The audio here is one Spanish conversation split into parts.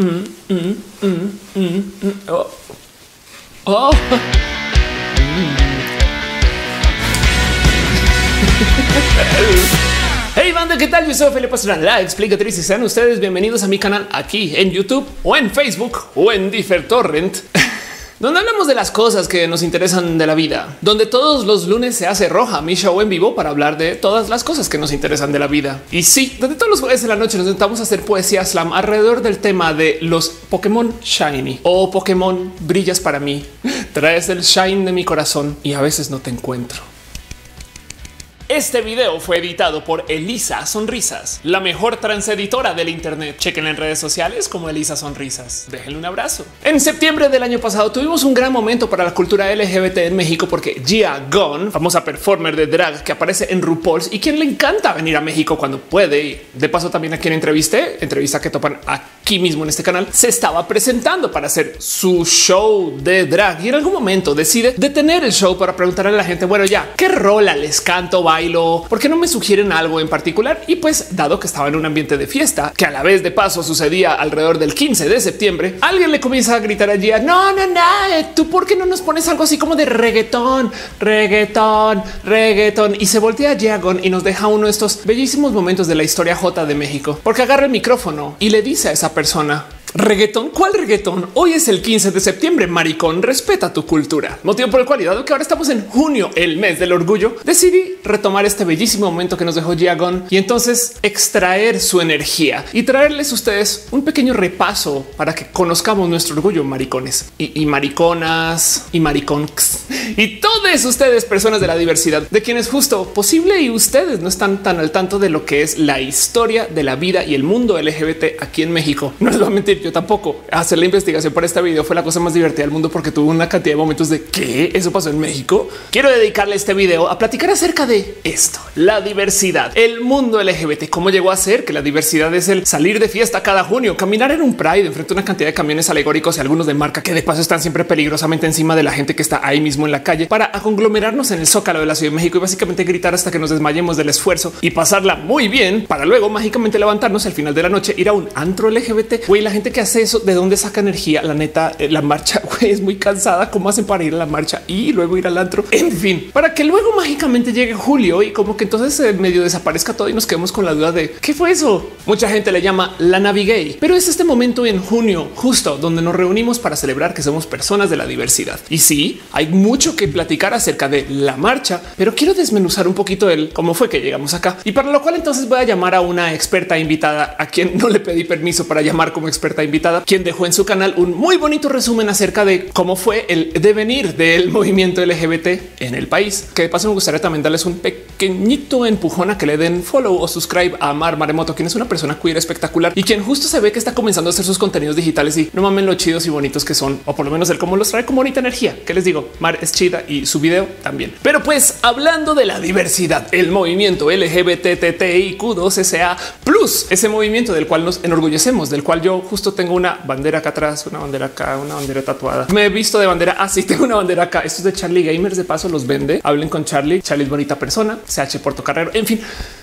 Oh. Hey banda, ¿qué tal? Yo soy Felipe Pastrana, explicatriz y sean ustedes bienvenidos a mi canal aquí en YouTube o en Facebook o en Torrent, donde hablamos de las cosas que nos interesan de la vida, donde todos los lunes se hace roja mi show en vivo para hablar de todas las cosas que nos interesan de la vida. Y sí, donde todos los jueves de la noche nos intentamos hacer poesía slam alrededor del tema de los Pokémon Shiny o Pokémon brillas para mí. Traes el shine de mi corazón y a veces no te encuentro. Este video fue editado por Elisa Sonrisas, la mejor transeditora del Internet. Chequen en redes sociales como Elisa Sonrisas. Déjenle un abrazo. En septiembre del año pasado tuvimos un gran momento para la cultura LGBT en México porque Gia Gunn, famosa performer de drag que aparece en RuPaul's y quien le encanta venir a México cuando puede. Y de paso también a quien entrevisté, entrevista que topan aquí mismo en este canal, se estaba presentando para hacer su show de drag y en algún momento decide detener el show para preguntarle a la gente, bueno, ya, ¿qué rola les canto? Bailo, ¿por qué no me sugieren algo en particular? Y pues dado que estaba en un ambiente de fiesta, que a la vez de paso sucedía alrededor del 15 de septiembre, alguien le comienza a gritar allí, no, no, no, tú por qué no nos pones algo así como de reggaetón, reggaetón, reggaetón y se voltea a Jagon y nos deja uno de estos bellísimos momentos de la historia J de México, porque agarra el micrófono y le dice a esa persona, Reggaetón, ¿cuál reggaetón? Hoy es el 15 de septiembre, maricón, respeta tu cultura. Motivo por el cual, dado que ahora estamos en junio, el mes del orgullo, decidí retomar este bellísimo momento que nos dejó Giagon y entonces extraer su energía y traerles a ustedes un pequeño repaso para que conozcamos nuestro orgullo, maricones y, mariconas y maricons y todos ustedes, personas de la diversidad, de quienes justo posible y ustedes no están tan al tanto de lo que es la historia de la vida y el mundo LGBT aquí en México. No les voy a mentir, yo tampoco. Hacer la investigación para este video fue la cosa más divertida del mundo porque tuvo una cantidad de momentos de que eso pasó en México. Quiero dedicarle este video a platicar acerca de esto, la diversidad, el mundo LGBT, cómo llegó a ser que la diversidad es el salir de fiesta cada junio, caminar en un Pride enfrente a una cantidad de camiones alegóricos y algunos de marca que de paso están siempre peligrosamente encima de la gente que está ahí mismo en la calle para conglomerarnos en el zócalo de la Ciudad de México y básicamente gritar hasta que nos desmayemos del esfuerzo y pasarla muy bien para luego mágicamente levantarnos al final de la noche, ir a un antro LGBT. Güey, la gente que hace eso, ¿de dónde saca energía? La neta, eh, la marcha es muy cansada. ¿Cómo hacen para ir a la marcha y luego ir al antro? En fin, para que luego mágicamente llegue julio y como que entonces en medio desaparezca todo y nos quedemos con la duda de qué fue eso. Mucha gente le llama la navigay, pero es este momento en junio justo donde nos reunimos para celebrar que somos personas de la diversidad. Y sí, hay mucho que platicar acerca de la marcha, pero quiero desmenuzar un poquito el cómo fue que llegamos acá. Y para lo cual entonces voy a llamar a una experta invitada a quien no le pedí permiso para llamar como experta invitada, quien dejó en su canal un muy bonito resumen acerca de cómo fue el devenir del movimiento LGBT en el país. Que de paso me gustaría también darles un pequeñito empujón a que le den follow o subscribe a Mar Maremoto, quien es una persona queer espectacular y quien justo se ve que está comenzando a hacer sus contenidos digitales y no mamen lo chidos y bonitos que son, o por lo menos el cómo los trae con bonita energía. Que les digo, Mar es chida y su video también. Pero pues hablando de la diversidad, el movimiento LGBTTIQ2SA plus ese movimiento del cual nos enorgullecemos, del cual yo justo tengo una bandera acá atrás, una bandera acá, una bandera tatuada. Me he visto de bandera. Así tengo una bandera acá. Esto es de Charlie Gamers. De paso los vende. Hablen con Charlie. Charlie es bonita persona. CH Porto Carrero. En fin.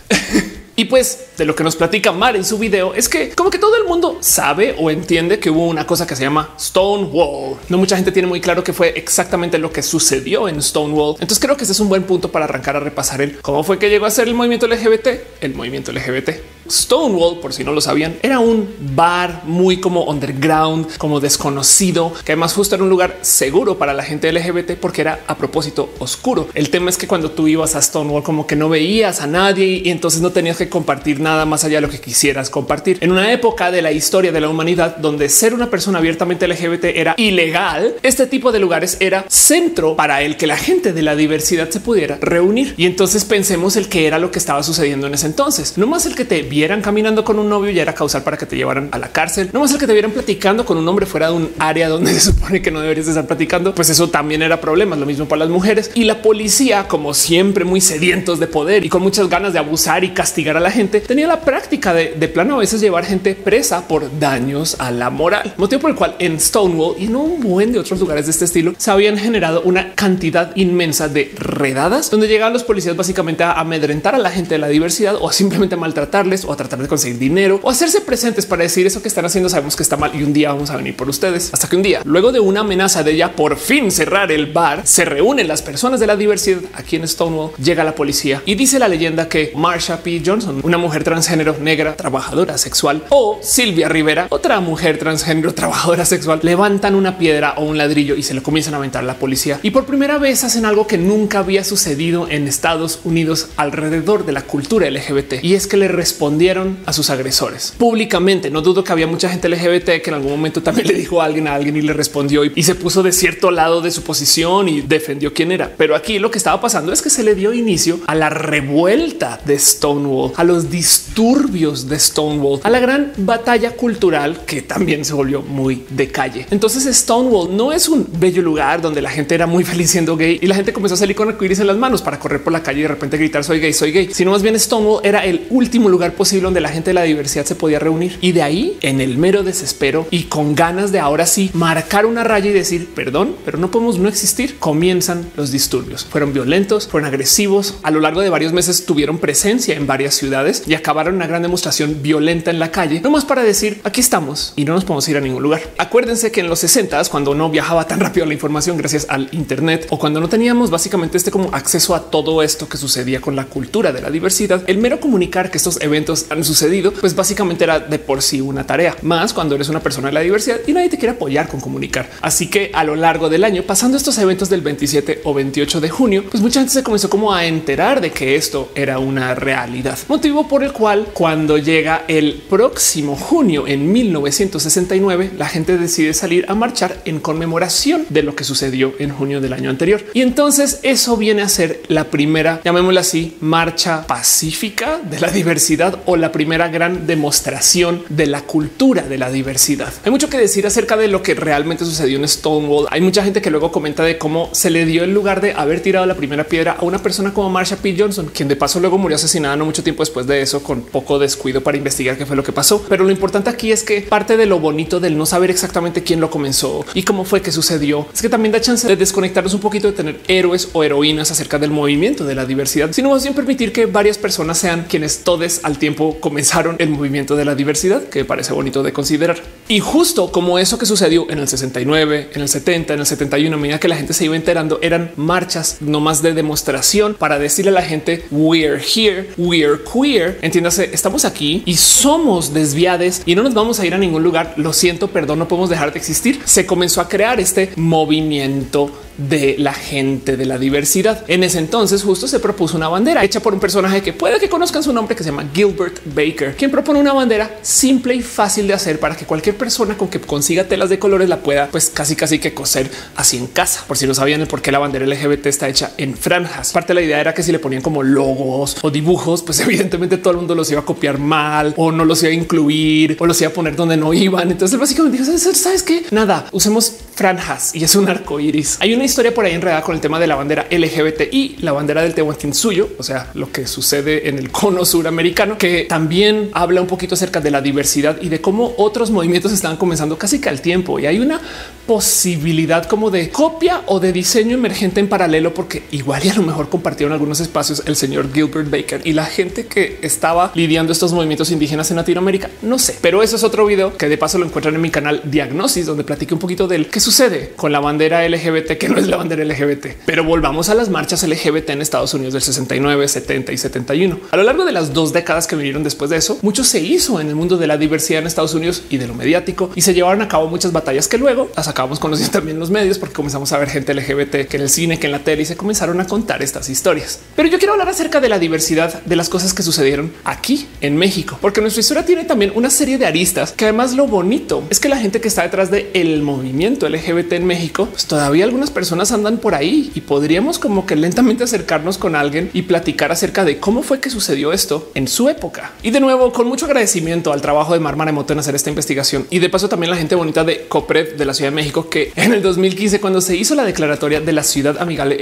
Y pues de lo que nos platica Mar en su video es que como que todo el mundo sabe o entiende que hubo una cosa que se llama Stonewall. No mucha gente tiene muy claro que fue exactamente lo que sucedió en Stonewall. Entonces creo que ese es un buen punto para arrancar a repasar el cómo fue que llegó a ser el movimiento LGBT. El movimiento LGBT. Stonewall, por si no lo sabían, era un bar muy como underground, como desconocido, que además justo era un lugar seguro para la gente LGBT porque era a propósito oscuro. El tema es que cuando tú ibas a Stonewall como que no veías a nadie y entonces no tenías que compartir nada más allá de lo que quisieras compartir. En una época de la historia de la humanidad donde ser una persona abiertamente LGBT era ilegal, este tipo de lugares era centro para el que la gente de la diversidad se pudiera reunir. Y entonces pensemos el que era lo que estaba sucediendo en ese entonces. No más el que te vieran caminando con un novio ya era causal para que te llevaran a la cárcel. No más el que te vieran platicando con un hombre fuera de un área donde se supone que no deberías estar platicando, pues eso también era problema. Lo mismo para las mujeres y la policía, como siempre, muy sedientos de poder y con muchas ganas de abusar y castigar a la gente, tenía la práctica de, de plano a veces llevar gente presa por daños a la moral, motivo por el cual en Stonewall y en un buen de otros lugares de este estilo se habían generado una cantidad inmensa de redadas donde llegaban los policías básicamente a amedrentar a la gente de la diversidad o a simplemente maltratarles o a tratar de conseguir dinero o hacerse presentes para decir eso que están haciendo. Sabemos que está mal y un día vamos a venir por ustedes. Hasta que un día, luego de una amenaza de ella por fin cerrar el bar, se reúnen las personas de la diversidad aquí en Stonewall. Llega la policía y dice la leyenda que Marsha P. Johnson, una mujer transgénero negra, trabajadora sexual, o Silvia Rivera, otra mujer transgénero trabajadora sexual, levantan una piedra o un ladrillo y se lo comienzan a aventar la policía. Y por primera vez hacen algo que nunca había sucedido en Estados Unidos alrededor de la cultura LGBT y es que le respondieron a sus agresores públicamente. No dudo que había mucha gente LGBT que en algún momento también le dijo a alguien a alguien y le respondió y, se puso de cierto lado de su posición y defendió quién era. Pero aquí lo que estaba pasando es que se le dio inicio a la revuelta de Stonewall, a los disturbios de Stonewall, a la gran batalla cultural que también se volvió muy de calle. Entonces Stonewall no es un bello lugar donde la gente era muy feliz siendo gay y la gente comenzó a salir con arcoíris en las manos para correr por la calle y de repente gritar soy gay, soy gay, sino más bien Stonewall era el último lugar posible donde la gente de la diversidad se podía reunir y de ahí en el mero desespero y con ganas de ahora sí marcar una raya y decir perdón, pero no podemos no existir. Comienzan los disturbios. Fueron violentos, fueron agresivos. A lo largo de varios meses tuvieron presencia en varias ciudades y acabaron una gran demostración violenta en la calle, no más para decir aquí estamos y no nos podemos ir a ningún lugar. Acuérdense que en los 60 cuando no viajaba tan rápido la información gracias al Internet o cuando no teníamos básicamente este como acceso a todo esto que sucedía con la cultura de la diversidad, el mero comunicar que estos eventos han sucedido, pues básicamente era de por sí una tarea más cuando eres una persona de la diversidad y nadie te quiere apoyar con comunicar. Así que a lo largo del año, pasando estos eventos del 27 o 28 de junio, pues mucha gente se comenzó como a enterar de que esto era una realidad, motivo por el cual cuando llega el próximo junio en 1969, la gente decide salir a marchar en conmemoración de lo que sucedió en junio del año anterior. Y entonces eso viene a ser la primera, llamémosla así, marcha pacífica de la diversidad o la primera gran demostración de la cultura de la diversidad. Hay mucho que decir acerca de lo que realmente sucedió en Stonewall. Hay mucha gente que luego comenta de cómo se le dio el lugar de haber tirado la primera piedra a una persona como Marsha P. Johnson, quien de paso luego murió asesinada no mucho tiempo después de eso, con poco descuido para investigar qué fue lo que pasó. Pero lo importante aquí es que parte de lo bonito del no saber exactamente quién lo comenzó y cómo fue que sucedió es que también da chance de desconectarnos un poquito de tener héroes o heroínas acerca del movimiento de la diversidad, sino más bien permitir que varias personas sean quienes todos al tiempo comenzaron el movimiento de la diversidad, que parece bonito de considerar. Y justo como eso que sucedió en el 69, en el 70, en el 71, a medida que la gente se iba enterando, eran marchas no más de demostración para decirle a la gente we're here, we're queer. Entiéndase, estamos aquí y somos desviados y no nos vamos a ir a ningún lugar. Lo siento, perdón, no podemos dejar de existir. Se comenzó a crear este movimiento de la gente de la diversidad. En ese entonces justo se propuso una bandera hecha por un personaje que puede que conozcan su nombre que se llama Gilbert Baker, quien propone una bandera simple y fácil de hacer para que cualquier persona con que consiga telas de colores la pueda pues casi casi que coser así en casa. Por si no sabían el por qué la bandera LGBT está hecha en franjas. Parte de la idea era que si le ponían como logos o dibujos, pues evidentemente todo el mundo los iba a copiar mal o no los iba a incluir o los iba a poner donde no iban. Entonces básicamente dijo, ¿sabes qué? Nada, usemos franjas y es un arco iris. Hay una historia por ahí enredada con el tema de la bandera LGBT y la bandera del suyo, o sea, lo que sucede en el cono suramericano, también habla un poquito acerca de la diversidad y de cómo otros movimientos estaban comenzando casi que al tiempo. Y hay una posibilidad como de copia o de diseño emergente en paralelo, porque igual y a lo mejor compartieron algunos espacios el señor Gilbert Baker y la gente que estaba lidiando estos movimientos indígenas en Latinoamérica. No sé, pero eso es otro video que de paso lo encuentran en mi canal Diagnosis, donde platiqué un poquito del qué sucede con la bandera LGBT, que no es la bandera LGBT. Pero volvamos a las marchas LGBT en Estados Unidos del 69, 70 y 71. A lo largo de las dos décadas que vinieron después de eso, mucho se hizo en el mundo de la diversidad en Estados Unidos y de lo mediático y se llevaron a cabo muchas batallas que luego las acabamos conociendo también los medios porque comenzamos a ver gente LGBT que en el cine, que en la tele y se comenzaron a contar estas historias. Pero yo quiero hablar acerca de la diversidad de las cosas que sucedieron aquí en México, porque nuestra historia tiene también una serie de aristas que además lo bonito es que la gente que está detrás del el movimiento LGBT en México, pues todavía algunas personas andan por ahí y podríamos como que lentamente acercarnos con alguien y platicar acerca de cómo fue que sucedió esto en su época. Y de nuevo, con mucho agradecimiento al trabajo de Mar Maremoto en hacer esta investigación y de paso también la gente bonita de COPRED de la Ciudad de México, que en el 2015, cuando se hizo la declaratoria de la ciudad amigable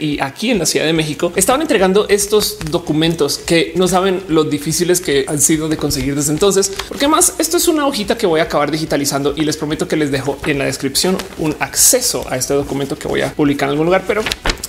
y aquí en la Ciudad de México, estaban entregando estos documentos que no saben lo difíciles que han sido de conseguir desde entonces, porque más esto es una hojita que voy a acabar digitalizando y les prometo que les dejo en la descripción un acceso a este documento que voy a publicar en algún lugar, pero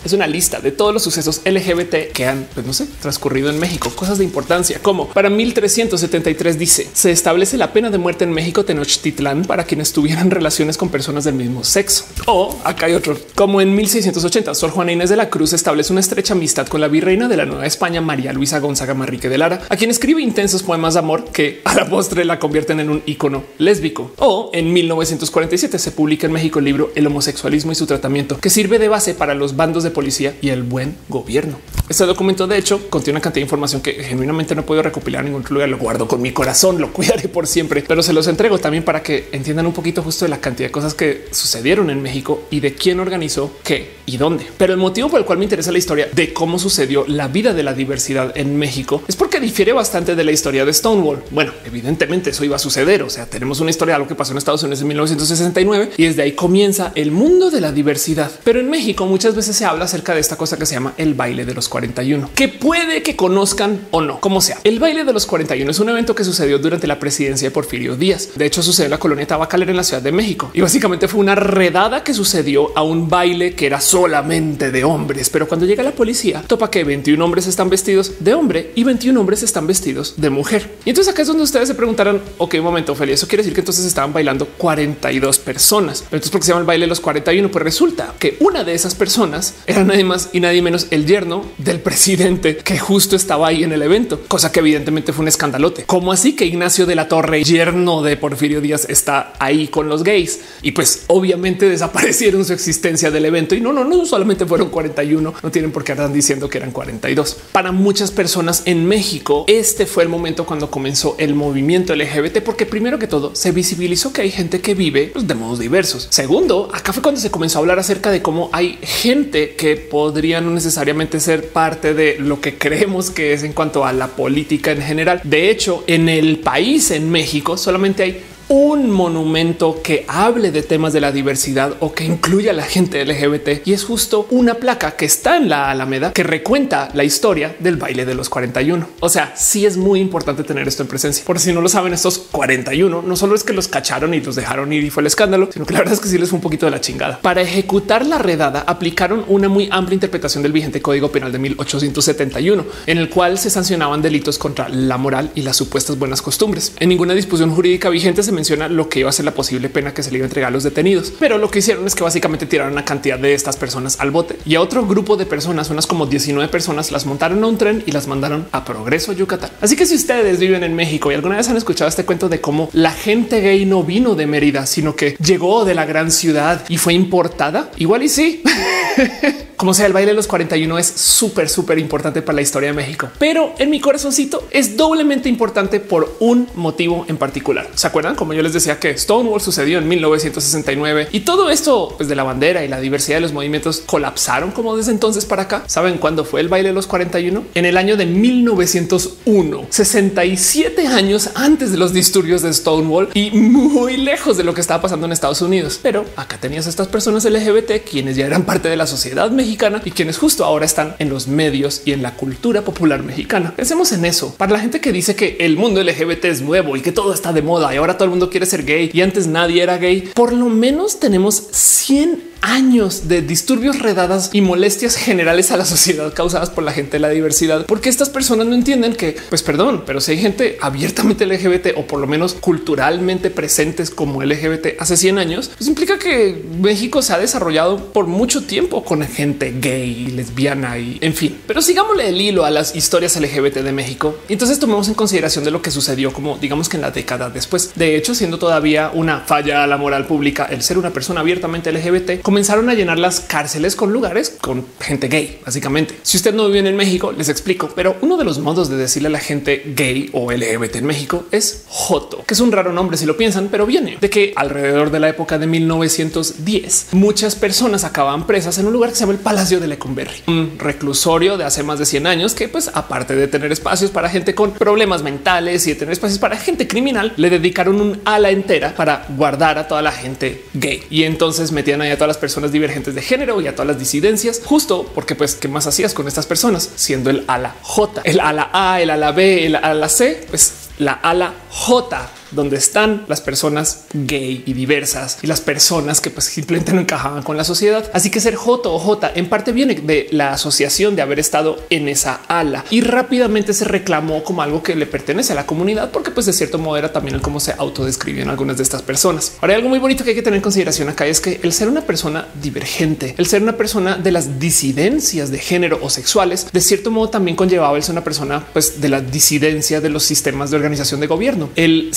es una lista de todos los sucesos LGBT que han, pues no sé, transcurrido en México, cosas de importancia, como para 1373 dice, se establece la pena de muerte en México Tenochtitlán para quienes tuvieran relaciones con personas del mismo sexo. O acá hay otro, como en 1680, Sor Juana Inés de la Cruz establece una estrecha amistad con la virreina de la Nueva España, María Luisa Gonzaga Marrique de Lara, a quien escribe intensos poemas de amor que a la postre la convierten en un icono lésbico. O en 1947 se publica en México el libro El homosexualismo y su tratamiento, que sirve de base para los bandos de policía y el buen gobierno. Este documento, de hecho, contiene una cantidad de información que genuinamente no puedo recopilar ningún lugar. Lo guardo con mi corazón, lo cuidaré por siempre, pero se los entrego también para que entiendan un poquito justo de la cantidad de cosas que sucedieron en México y de quién organizó qué y dónde. Pero el motivo por el cual me interesa la historia de cómo sucedió la vida de la diversidad en México es porque difiere bastante de la historia de Stonewall. Bueno, evidentemente eso iba a suceder. O sea, tenemos una historia de algo que pasó en Estados Unidos en 1969 y desde ahí comienza el mundo de la diversidad. Pero en México muchas veces se habla acerca de esta cosa que se llama el baile de los 41, que puede que conozcan o no, como sea. El baile de los 41 es un evento que sucedió durante la presidencia de Porfirio Díaz. De hecho, sucedió en la colonia Tabacalera en la Ciudad de México y básicamente fue una redada que sucedió a un baile que era solamente de hombres. Pero cuando llega la policía, topa que 21 hombres están vestidos de hombre y 21 hombres están vestidos de mujer. Y entonces acá es donde ustedes se preguntarán, ok, un momento, Ophelia, eso quiere decir que entonces estaban bailando 42 personas. Pero entonces, ¿por qué se llama el baile de los 41? Pues resulta que una de esas personas era nadie más y nadie menos el yerno del presidente que justo estaba ahí en el evento, cosa que evidentemente fue un escandalote. ¿Cómo así que Ignacio de la Torre, yerno de Porfirio Díaz, está ahí con los gays? Y pues obviamente desaparecieron su existencia del evento. Y no, no, no solamente fueron 41, no tienen por qué andar diciendo que eran 42. Para muchas personas en México, este fue el momento cuando comenzó el movimiento LGBT, porque primero que todo se visibilizó que hay gente que vive pues, de modos diversos. Segundo, acá fue cuando se comenzó a hablar acerca de cómo hay gente que podría no necesariamente ser parte de lo que creemos que es en cuanto a la política en general. De hecho, en el país, en México, solamente hay un monumento que hable de temas de la diversidad o que incluya a la gente LGBT y es justo una placa que está en la Alameda que recuenta la historia del baile de los 41. O sea, sí es muy importante tener esto en presencia. Por si no lo saben, estos 41 no solo es que los cacharon y los dejaron ir y fue el escándalo, sino que la verdad es que sí les fue un poquito de la chingada. Para ejecutar la redada aplicaron una muy amplia interpretación del vigente Código Penal de 1871, en el cual se sancionaban delitos contra la moral y las supuestas buenas costumbres. En ninguna disposición jurídica vigente se menciona lo que iba a ser la posible pena que se le iba a entregar a los detenidos. Pero lo que hicieron es que básicamente tiraron una cantidad de estas personas al bote y a otro grupo de personas, unas como 19 personas, las montaron a un tren y las mandaron a Progreso, Yucatán. Así que si ustedes viven en México y alguna vez han escuchado este cuento de cómo la gente gay no vino de Mérida, sino que llegó de la gran ciudad y fue importada, igual y sí. Como sea, el baile de los 41 es súper, súper importante para la historia de México, pero en mi corazoncito es doblemente importante por un motivo en particular. ¿Se acuerdan? Como yo les decía que Stonewall sucedió en 1969 y todo esto pues, de la bandera y la diversidad de los movimientos colapsaron como desde entonces para acá. ¿Saben cuándo fue el baile de los 41? En el año de 1901, 67 años antes de los disturbios de Stonewall y muy lejos de lo que estaba pasando en Estados Unidos. Pero acá tenías a estas personas LGBT quienes ya eran parte de la sociedad mexicana y quienes justo ahora están en los medios y en la cultura popular mexicana. Pensemos en eso. Para la gente que dice que el mundo LGBT es nuevo y que todo está de moda y ahora todo el mundo quiere ser gay y antes nadie era gay, por lo menos tenemos 100 años de disturbios, redadas y molestias generales a la sociedad causadas por la gente de la diversidad, porque estas personas no entienden que, pues perdón, pero si hay gente abiertamente LGBT o por lo menos culturalmente presentes como LGBT hace 100 años, pues implica que México se ha desarrollado por mucho tiempo con gente gay, lesbiana y en fin. Pero sigámosle el hilo a las historias LGBT de México y entonces tomemos en consideración de lo que sucedió como digamos que en la década después. De hecho, siendo todavía una falla a la moral pública el ser una persona abiertamente LGBT, comenzaron a llenar las cárceles con lugares con gente gay, básicamente. Si usted no vive en México, les explico, pero uno de los modos de decirle a la gente gay o LGBT en México es Joto, que es un raro nombre si lo piensan, pero viene de que alrededor de la época de 1910 muchas personas acababan presas en un lugar que se llama el Palacio de Lecumberri, un reclusorio de hace más de 100 años que pues aparte de tener espacios para gente con problemas mentales y de tener espacios para gente criminal, le dedicaron un ala entera para guardar a toda la gente gay y entonces metían ahí a todas las personas divergentes de género y a todas las disidencias, justo porque pues qué más hacías con estas personas siendo el ala J, el ala A, el ala B, el ala C, pues la ala J donde están las personas gay y diversas y las personas que pues simplemente no encajaban con la sociedad. Así que ser Joto o J en parte viene de la asociación de haber estado en esa ala y rápidamente se reclamó como algo que le pertenece a la comunidad porque pues de cierto modo era también el cómo se autodescribían algunas de estas personas. Ahora algo muy bonito que hay que tener en consideración acá es que el ser una persona divergente, el ser una persona de las disidencias de género o sexuales, de cierto modo también conllevaba el ser una persona pues de la disidencia de los sistemas de organización de gobierno. El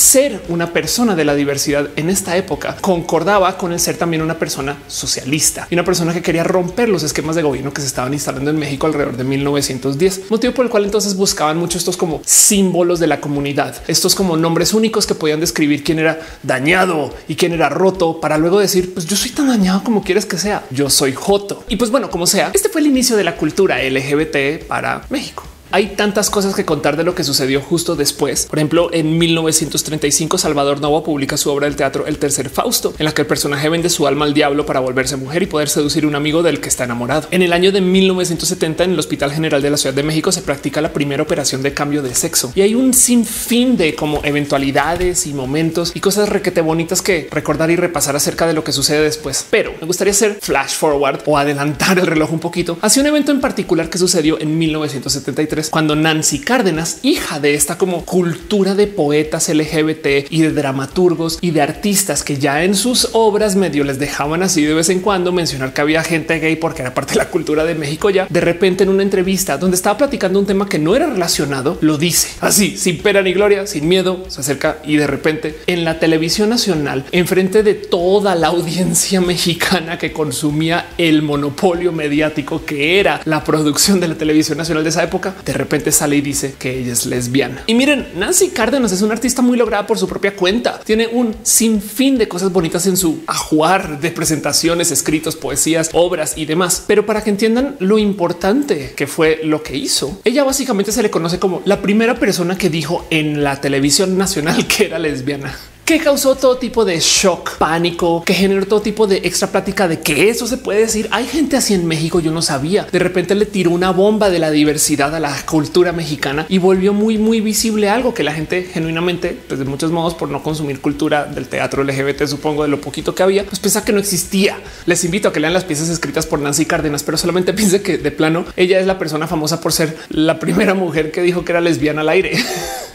una persona de la diversidad en esta época concordaba con el ser también una persona socialista y una persona que quería romper los esquemas de gobierno que se estaban instalando en México alrededor de 1910, motivo por el cual entonces buscaban mucho estos como símbolos de la comunidad, estos como nombres únicos que podían describir quién era dañado y quién era roto para luego decir pues yo soy tan dañado como quieres que sea, yo soy Joto. Y pues bueno, como sea, este fue el inicio de la cultura LGBT para México. Hay tantas cosas que contar de lo que sucedió justo después. Por ejemplo, en 1935 Salvador Novo publica su obra del teatro El tercer Fausto, en la que el personaje vende su alma al diablo para volverse mujer y poder seducir un amigo del que está enamorado. En el año de 1970 en el Hospital General de la Ciudad de México se practica la primera operación de cambio de sexo y hay un sinfín de como eventualidades y momentos y cosas requete bonitas que recordar y repasar acerca de lo que sucede después. Pero me gustaría hacer flash forward o adelantar el reloj un poquito hacia un evento en particular que sucedió en 1973 cuando Nancy Cárdenas, hija de esta como cultura de poetas LGBT y de dramaturgos y de artistas que ya en sus obras medio les dejaban así de vez en cuando mencionar que había gente gay porque era parte de la cultura de México ya, de repente en una entrevista donde estaba platicando un tema que no era relacionado, lo dice así, sin pena ni gloria, sin miedo, se acerca y de repente en la televisión nacional, enfrente de toda la audiencia mexicana que consumía el monopolio mediático que era la producción de la televisión nacional de esa época, de repente sale y dice que ella es lesbiana. Y miren, Nancy Cárdenas es una artista muy lograda por su propia cuenta. Tiene un sinfín de cosas bonitas en su ajuar de presentaciones, escritos, poesías, obras y demás. Pero para que entiendan lo importante que fue lo que hizo, ella básicamente se le conoce como la primera persona que dijo en la televisión nacional que era lesbiana que causó todo tipo de shock, pánico, que generó todo tipo de extra plática de que eso se puede decir. Hay gente así en México. Yo no sabía. De repente le tiró una bomba de la diversidad a la cultura mexicana y volvió muy, muy visible algo que la gente genuinamente, pues de muchos modos, por no consumir cultura del teatro LGBT, supongo de lo poquito que había, pues pensaba que no existía. Les invito a que lean las piezas escritas por Nancy Cárdenas, pero solamente piense que de plano ella es la persona famosa por ser la primera mujer que dijo que era lesbiana al aire.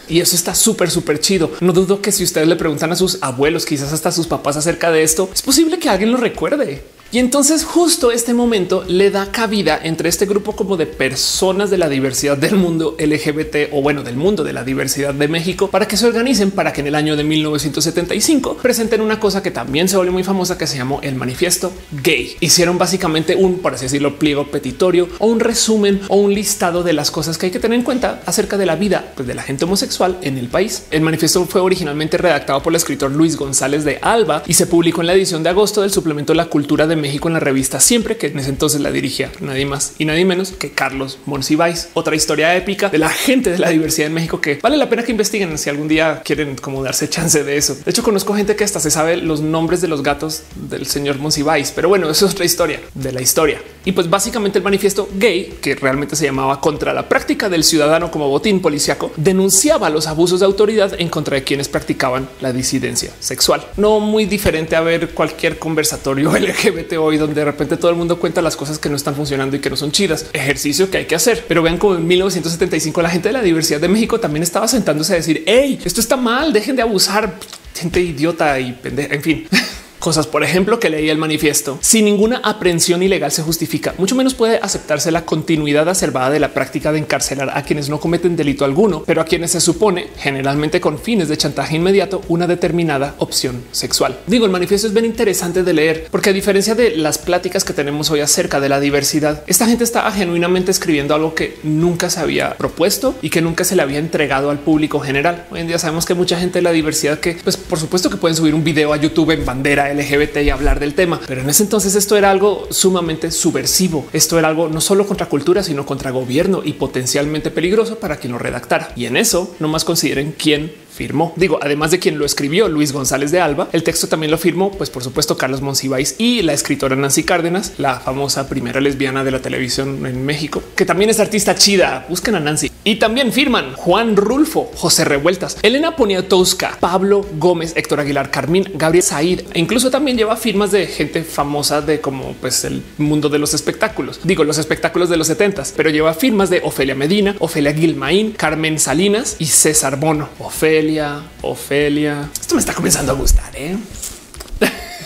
Y eso está súper, súper chido. No dudo que si ustedes le preguntan a sus abuelos, quizás hasta a sus papás acerca de esto, es posible que alguien lo recuerde. Y entonces justo este momento le da cabida entre este grupo como de personas de la diversidad del mundo LGBT o bueno, del mundo de la diversidad de México para que se organicen para que en el año de 1975 presenten una cosa que también se volvió muy famosa que se llamó el manifiesto gay. Hicieron básicamente un, por así decirlo, pliego petitorio o un resumen o un listado de las cosas que hay que tener en cuenta acerca de la vida pues, de la gente homosexual en el país. El manifiesto fue originalmente redactado por el escritor Luis González de Alba y se publicó en la edición de agosto del suplemento La Cultura de México en la revista Siempre, que en ese entonces la dirigía nadie más y nadie menos que Carlos Monsiváis. Otra historia épica de la gente de la diversidad en México que vale la pena que investiguen si algún día quieren como darse chance de eso. De hecho, conozco gente que hasta se sabe los nombres de los gatos del señor Monsiváis, pero bueno, eso es otra historia de la historia. Y pues básicamente el manifiesto gay, que realmente se llamaba contra la práctica del ciudadano como botín policiaco, denunciaba los abusos de autoridad en contra de quienes practicaban la disidencia sexual. No muy diferente a ver cualquier conversatorio LGBT hoy donde de repente todo el mundo cuenta las cosas que no están funcionando y que no son chidas. Ejercicio que hay que hacer. Pero vean como en 1975 la gente de la diversidad de México también estaba sentándose a decir, hey, esto está mal, dejen de abusar, gente idiota y pendeja, en fin. cosas, por ejemplo, que leía el manifiesto. Sin ninguna aprehensión ilegal se justifica, mucho menos puede aceptarse la continuidad acervada de la práctica de encarcelar a quienes no cometen delito alguno, pero a quienes se supone, generalmente con fines de chantaje inmediato, una determinada opción sexual. Digo, el manifiesto es bien interesante de leer, porque a diferencia de las pláticas que tenemos hoy acerca de la diversidad, esta gente está genuinamente escribiendo algo que nunca se había propuesto y que nunca se le había entregado al público general. Hoy en día sabemos que mucha gente de la diversidad que, pues por supuesto que pueden subir un video a YouTube en bandera LGBT y hablar del tema. Pero en ese entonces esto era algo sumamente subversivo. Esto era algo no solo contra cultura, sino contra gobierno y potencialmente peligroso para quien lo redactara. Y en eso no más consideren quién firmó. Digo, además de quien lo escribió, Luis González de Alba, el texto también lo firmó, pues por supuesto, Carlos Monsiváis y la escritora Nancy Cárdenas, la famosa primera lesbiana de la televisión en México, que también es artista chida. Busquen a Nancy. Y también firman Juan Rulfo, José Revueltas, Elena Poniatowska, Pablo Gómez, Héctor Aguilar, Carmín, Gabriel Said. E incluso también lleva firmas de gente famosa de como pues el mundo de los espectáculos. Digo, los espectáculos de los 70 pero lleva firmas de Ofelia Medina, Ofelia Gilmaín, Carmen Salinas y César Bono. Ofelia, Ofelia. Esto me está comenzando a gustar, ¿eh?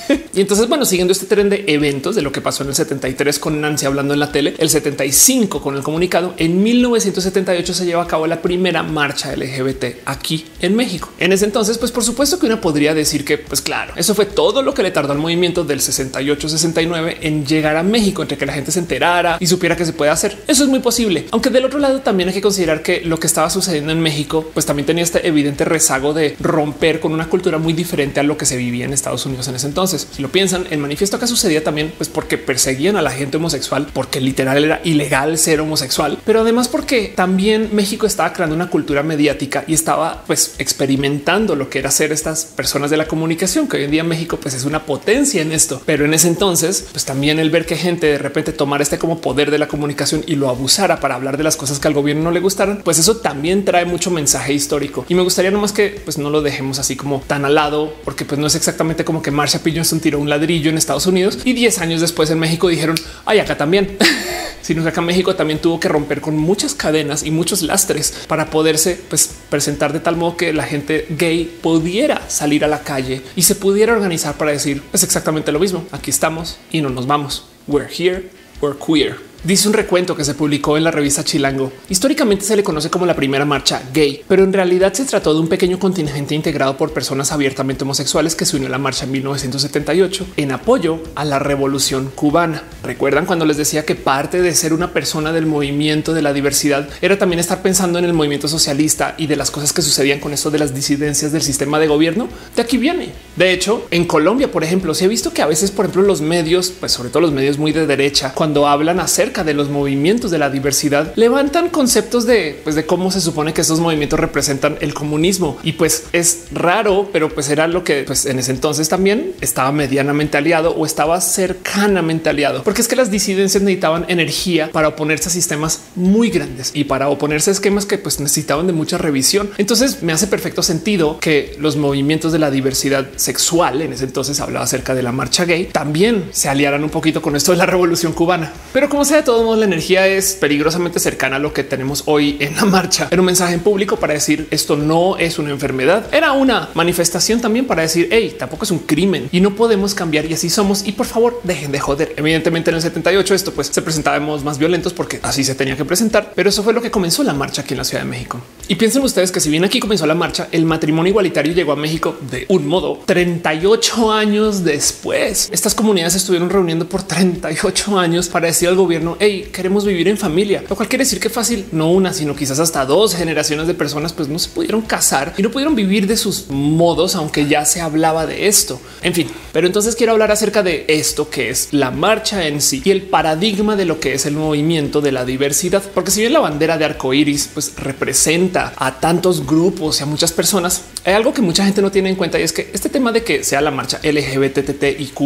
y entonces, bueno, siguiendo este tren de eventos de lo que pasó en el 73 con Nancy hablando en la tele, el 75 con el comunicado, en 1978 se lleva a cabo la primera marcha LGBT aquí en México. En ese entonces, pues por supuesto que uno podría decir que, pues claro, eso fue todo lo que le tardó al movimiento del 68-69 en llegar a México, entre que la gente se enterara y supiera que se puede hacer. Eso es muy posible. Aunque del otro lado también hay que considerar que lo que estaba sucediendo en México, pues también tenía este evidente rezago de romper con una cultura muy diferente a lo que se vivía en Estados Unidos en ese entonces. Si lo piensan, el manifiesto acá sucedía también pues porque perseguían a la gente homosexual, porque literal era ilegal ser homosexual, pero además porque también México estaba creando una cultura mediática y estaba pues experimentando lo que era ser estas personas de la comunicación, que hoy en día México pues es una potencia en esto, pero en ese entonces pues también el ver que gente de repente tomara este como poder de la comunicación y lo abusara para hablar de las cosas que al gobierno no le gustaran, pues eso también trae mucho mensaje histórico. Y me gustaría nomás que pues no lo dejemos así como tan al lado, porque pues no es exactamente como que Marcia Pillow tiró un ladrillo en Estados Unidos y 10 años después en México dijeron, ay, acá también. sino que acá México también tuvo que romper con muchas cadenas y muchos lastres para poderse pues, presentar de tal modo que la gente gay pudiera salir a la calle y se pudiera organizar para decir es exactamente lo mismo. Aquí estamos y no nos vamos. We're here, we're queer. Dice un recuento que se publicó en la revista Chilango. Históricamente se le conoce como la primera marcha gay, pero en realidad se trató de un pequeño contingente integrado por personas abiertamente homosexuales que se unió a la marcha en 1978 en apoyo a la revolución cubana. Recuerdan cuando les decía que parte de ser una persona del movimiento de la diversidad era también estar pensando en el movimiento socialista y de las cosas que sucedían con esto de las disidencias del sistema de gobierno. De aquí viene. De hecho, en Colombia, por ejemplo, se ha visto que a veces, por ejemplo, los medios, pues sobre todo los medios muy de derecha, cuando hablan acerca de los movimientos de la diversidad, levantan conceptos de, pues, de cómo se supone que estos movimientos representan el comunismo. Y pues es raro, pero pues era lo que pues, en ese entonces también estaba medianamente aliado o estaba cercanamente aliado, porque es que las disidencias necesitaban energía para oponerse a sistemas muy grandes y para oponerse a esquemas que pues necesitaban de mucha revisión. Entonces me hace perfecto sentido que los movimientos de la diversidad sexual, en ese entonces hablaba acerca de la marcha gay, también se aliaran un poquito con esto de la revolución cubana. Pero como sea, de todos modos, la energía es peligrosamente cercana a lo que tenemos hoy en la marcha. Era un mensaje en público para decir esto no es una enfermedad. Era una manifestación también para decir hey, tampoco es un crimen y no podemos cambiar y así somos. Y por favor, dejen de joder. Evidentemente, en el 78 esto pues se presentábamos más violentos porque así se tenía que presentar. Pero eso fue lo que comenzó la marcha aquí en la Ciudad de México. Y piensen ustedes que si bien aquí comenzó la marcha, el matrimonio igualitario llegó a México de un modo 38 años después. Estas comunidades estuvieron reuniendo por 38 años para decir al gobierno hey, queremos vivir en familia, lo cual quiere decir que fácil, no una, sino quizás hasta dos generaciones de personas, pues no se pudieron casar y no pudieron vivir de sus modos, aunque ya se hablaba de esto. En fin, pero entonces quiero hablar acerca de esto que es la marcha en sí y el paradigma de lo que es el movimiento de la diversidad, porque si bien la bandera de arco iris pues representa a tantos grupos y a muchas personas, hay algo que mucha gente no tiene en cuenta y es que este tema de que sea la marcha LGBTTIQ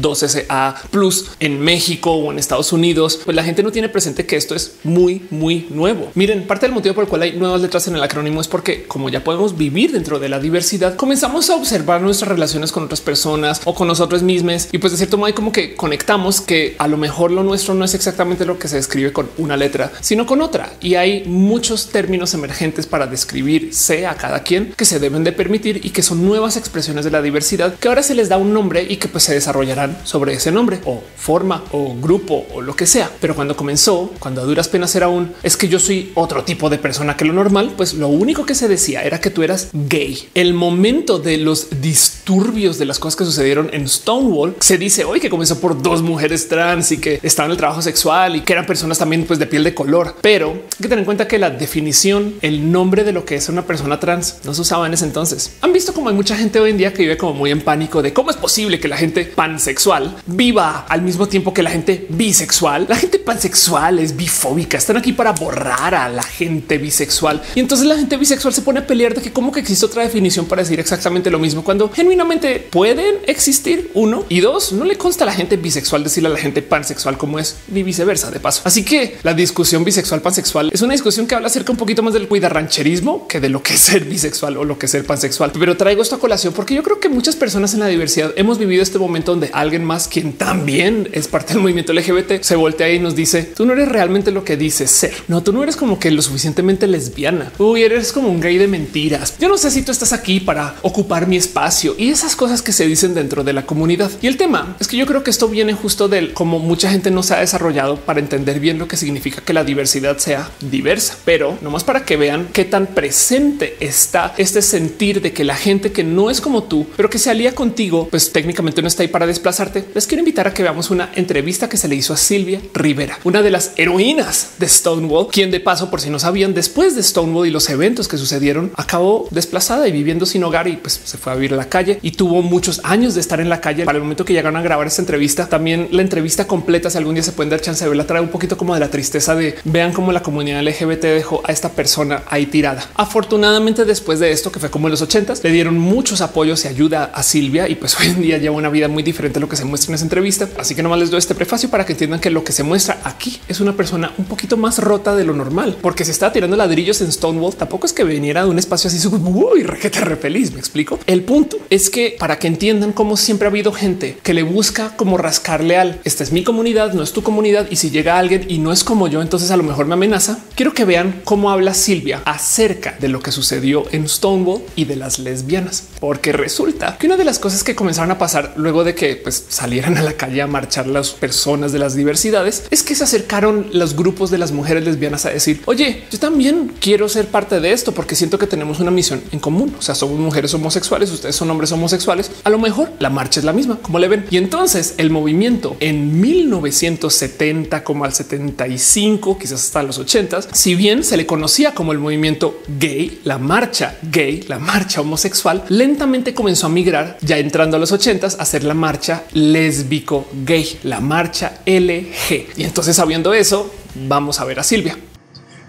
2SA plus en México o en Estados Unidos, pues la gente no tiene presente que esto es muy, muy nuevo. Miren, parte del motivo por el cual hay nuevas letras en el acrónimo es porque como ya podemos vivir dentro de la diversidad, comenzamos a observar nuestras relaciones con otras personas o con nosotros mismos y pues de cierto modo hay como que conectamos que a lo mejor lo nuestro no es exactamente lo que se describe con una letra, sino con otra. Y hay muchos términos emergentes para describirse a cada quien que se deben de permitir y que son nuevas expresiones de la diversidad que ahora se les da un nombre y que pues se desarrollarán sobre ese nombre o forma o grupo o lo que sea. Pero cuando comenzó, cuando a duras penas era un es que yo soy otro tipo de persona que lo normal, pues lo único que se decía era que tú eras gay. El momento de los disturbios de las cosas que sucedieron en Stonewall se dice hoy que comenzó por dos mujeres trans y que estaban en el trabajo sexual y que eran personas también pues de piel de color. Pero hay que tener en cuenta que la definición, el nombre de lo que es una persona trans no se usaba en ese entonces. Han visto como hay mucha gente hoy en día que vive como muy en pánico de cómo es posible que la gente pansexual viva al mismo tiempo que la gente bisexual. La gente pansexual es bifóbica. Están aquí para borrar a la gente bisexual. Y entonces la gente bisexual se pone a pelear de que como que existe otra definición para decir exactamente lo mismo cuando genuinamente pueden existir uno y dos. No le consta a la gente bisexual decirle a la gente pansexual como es ni viceversa de paso. Así que la discusión bisexual pansexual es una discusión que habla acerca un poquito más del cuidarrancherismo que de lo que es ser bisexual o lo que es pansexual. Pero traigo esta colación porque yo creo que muchas personas en la diversidad hemos vivido este momento donde alguien más, quien también es parte del movimiento LGBT, se voltea y nos dice tú no eres realmente lo que dices ser. No, tú no eres como que lo suficientemente lesbiana. Uy, eres como un gay de mentiras. Yo no sé si tú estás aquí para ocupar mi espacio y esas cosas que se dicen dentro de la comunidad. Y el tema es que yo creo que esto viene justo del como mucha gente no se ha desarrollado para entender bien lo que significa que la diversidad sea diversa, pero nomás para que vean qué tan presente está este de que la gente que no es como tú, pero que se alía contigo, pues técnicamente no está ahí para desplazarte. Les quiero invitar a que veamos una entrevista que se le hizo a Silvia Rivera, una de las heroínas de Stonewall, quien de paso, por si no sabían, después de Stonewall y los eventos que sucedieron, acabó desplazada y viviendo sin hogar y pues se fue a vivir a la calle y tuvo muchos años de estar en la calle. Para el momento que llegaron a grabar esta entrevista, también la entrevista completa, si algún día se pueden dar chance de verla, trae un poquito como de la tristeza de vean cómo la comunidad LGBT dejó a esta persona ahí tirada. Afortunadamente, después de esto, que fue como en los ochentas, le dieron muchos apoyos y ayuda a Silvia y pues hoy en día lleva una vida muy diferente a lo que se muestra en esa entrevista. Así que nomás les doy este prefacio para que entiendan que lo que se muestra aquí es una persona un poquito más rota de lo normal, porque se está tirando ladrillos en Stonewall. Tampoco es que viniera de un espacio así y requete re feliz. Me explico. El punto es que para que entiendan cómo siempre ha habido gente que le busca como rascarle al esta es mi comunidad, no es tu comunidad. Y si llega alguien y no es como yo, entonces a lo mejor me amenaza. Quiero que vean cómo habla Silvia acerca de lo que sucedió en Stonewall y de las lesbianas, porque resulta que una de las cosas que comenzaron a pasar luego de que pues, salieran a la calle a marchar las personas de las diversidades es que se acercaron los grupos de las mujeres lesbianas a decir, oye, yo también quiero ser parte de esto porque siento que tenemos una misión en común. O sea, somos mujeres homosexuales, ustedes son hombres homosexuales. A lo mejor la marcha es la misma, como le ven. Y entonces el movimiento en 1970 como al 75, quizás hasta los 80, si bien se le conocía como el movimiento gay, la marcha gay, la marcha homosexual, lentamente comenzó a migrar ya entrando a los 80 a hacer la marcha lésbico gay, la marcha LG. Y entonces sabiendo eso, vamos a ver a Silvia.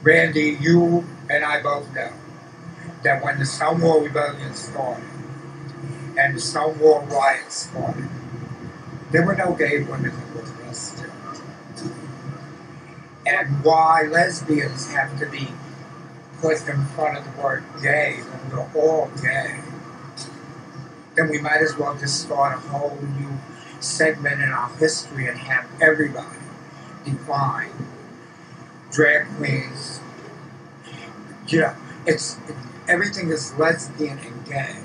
Randy, you and I both know that when the Stonewall Rebellion started and the Stonewall riots started, there were no gay women who were arrested. And why lesbians have to be put in front of the word gay when we're all gay, then we might as well just start a whole new segment in our history and have everybody define drag queens. You know, it's everything is lesbian and gay.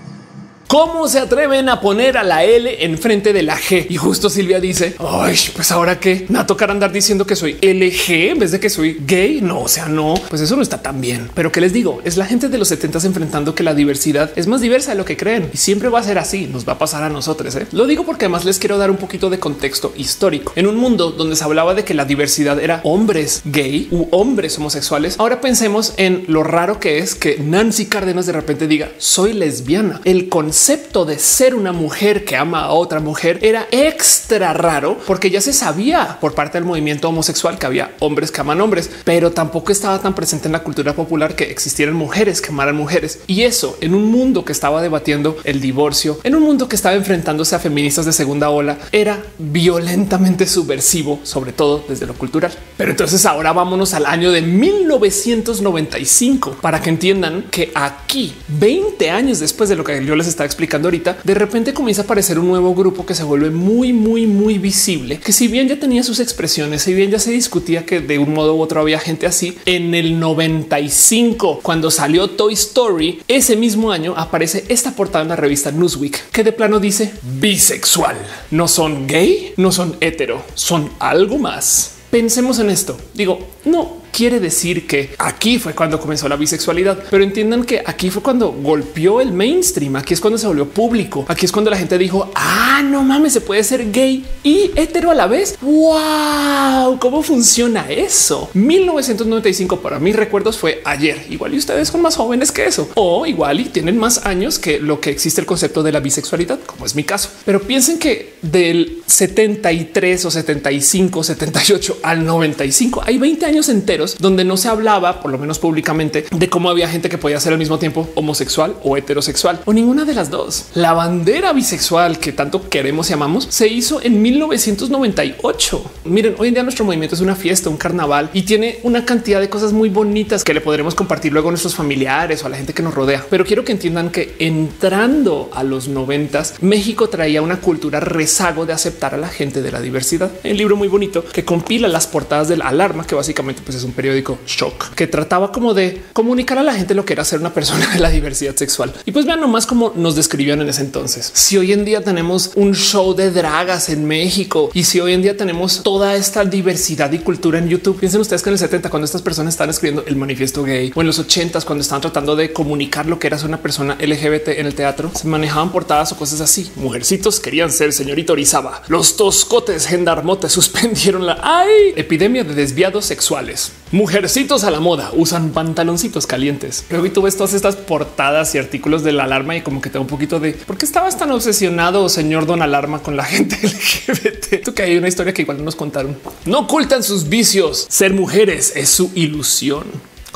¿Cómo se atreven a poner a la L enfrente de la G? Y justo Silvia dice, ay, pues ahora que me va a tocar andar diciendo que soy LG en vez de que soy gay. No, o sea, no, pues eso no está tan bien. Pero que les digo, es la gente de los 70 enfrentando que la diversidad es más diversa de lo que creen y siempre va a ser así. Nos va a pasar a nosotros. ¿eh? Lo digo porque además les quiero dar un poquito de contexto histórico en un mundo donde se hablaba de que la diversidad era hombres gay u hombres homosexuales. Ahora pensemos en lo raro que es que Nancy Cárdenas de repente diga soy lesbiana. El concepto concepto de ser una mujer que ama a otra mujer era extra raro porque ya se sabía por parte del movimiento homosexual que había hombres que aman hombres, pero tampoco estaba tan presente en la cultura popular que existieran mujeres que amaran mujeres. Y eso en un mundo que estaba debatiendo el divorcio, en un mundo que estaba enfrentándose a feministas de segunda ola, era violentamente subversivo, sobre todo desde lo cultural. Pero entonces ahora vámonos al año de 1995 para que entiendan que aquí, 20 años después de lo que yo les estaba explicando ahorita, de repente comienza a aparecer un nuevo grupo que se vuelve muy, muy, muy visible, que si bien ya tenía sus expresiones, si bien ya se discutía que de un modo u otro había gente así, en el 95, cuando salió Toy Story, ese mismo año aparece esta portada en la revista Newsweek, que de plano dice bisexual. No son gay, no son hetero, son algo más. Pensemos en esto. Digo, no quiere decir que aquí fue cuando comenzó la bisexualidad, pero entiendan que aquí fue cuando golpeó el mainstream. Aquí es cuando se volvió público. Aquí es cuando la gente dijo, ah, no mames, se puede ser gay y hetero a la vez. Wow, cómo funciona eso? 1995 para mis recuerdos fue ayer. Igual y ustedes son más jóvenes que eso o igual y tienen más años que lo que existe el concepto de la bisexualidad, como es mi caso. Pero piensen que del 73 o 75, 78 al 95 hay 20 años enteros donde no se hablaba, por lo menos públicamente, de cómo había gente que podía ser al mismo tiempo homosexual o heterosexual o ninguna de las dos. La bandera bisexual que tanto queremos y amamos se hizo en 1998. Miren, hoy en día nuestro movimiento es una fiesta, un carnaval y tiene una cantidad de cosas muy bonitas que le podremos compartir luego a nuestros familiares o a la gente que nos rodea. Pero quiero que entiendan que entrando a los noventas, México traía una cultura rezago de aceptar a la gente de la diversidad. El libro muy bonito que compila las portadas del alarma, que básicamente pues, es un periódico shock que trataba como de comunicar a la gente lo que era ser una persona de la diversidad sexual. Y pues vean nomás cómo nos describían en ese entonces. Si hoy en día tenemos un show de dragas en México y si hoy en día tenemos toda esta diversidad y cultura en YouTube, piensen ustedes que en el 70 cuando estas personas están escribiendo el manifiesto gay o en los 80 cuando están tratando de comunicar lo que era ser una persona LGBT en el teatro, se manejaban portadas o cosas así. Mujercitos querían ser señorita Orizaba. Los toscotes gendarmotes suspendieron la ay, epidemia de desviados Mujercitos a la moda usan pantaloncitos calientes. Luego tú ves todas estas portadas y artículos de la alarma y como que tengo un poquito de por qué estabas tan obsesionado, señor Don Alarma, con la gente LGBT. Tú que hay una historia que igual no nos contaron. No ocultan sus vicios. Ser mujeres es su ilusión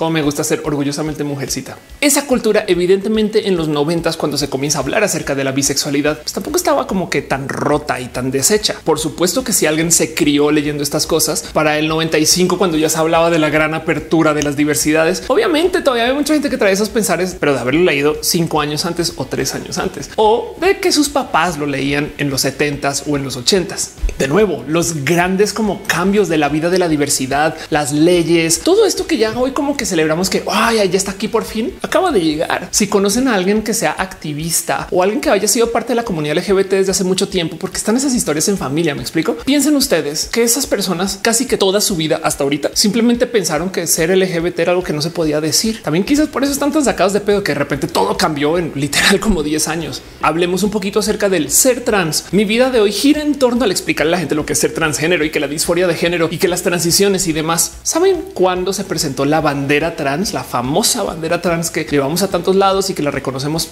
como me gusta ser orgullosamente mujercita. Esa cultura, evidentemente, en los noventas, cuando se comienza a hablar acerca de la bisexualidad, pues tampoco estaba como que tan rota y tan deshecha. Por supuesto que si alguien se crió leyendo estas cosas para el 95, cuando ya se hablaba de la gran apertura de las diversidades, obviamente todavía hay mucha gente que trae esos pensares, pero de haberlo leído cinco años antes o tres años antes, o de que sus papás lo leían en los 70s o en los 80s. De nuevo, los grandes como cambios de la vida de la diversidad, las leyes, todo esto que ya hoy como que celebramos que Ay, ya está aquí por fin, acaba de llegar. Si conocen a alguien que sea activista o alguien que haya sido parte de la comunidad LGBT desde hace mucho tiempo, porque están esas historias en familia, me explico. Piensen ustedes que esas personas casi que toda su vida hasta ahorita simplemente pensaron que ser LGBT era algo que no se podía decir. También quizás por eso están tan sacados de pedo que de repente todo cambió en literal como 10 años. Hablemos un poquito acerca del ser trans. Mi vida de hoy gira en torno al explicarle a la gente lo que es ser transgénero y que la disforia de género y que las transiciones y demás. ¿Saben cuándo se presentó la bandera trans, la famosa bandera trans que llevamos a tantos lados y que la reconocemos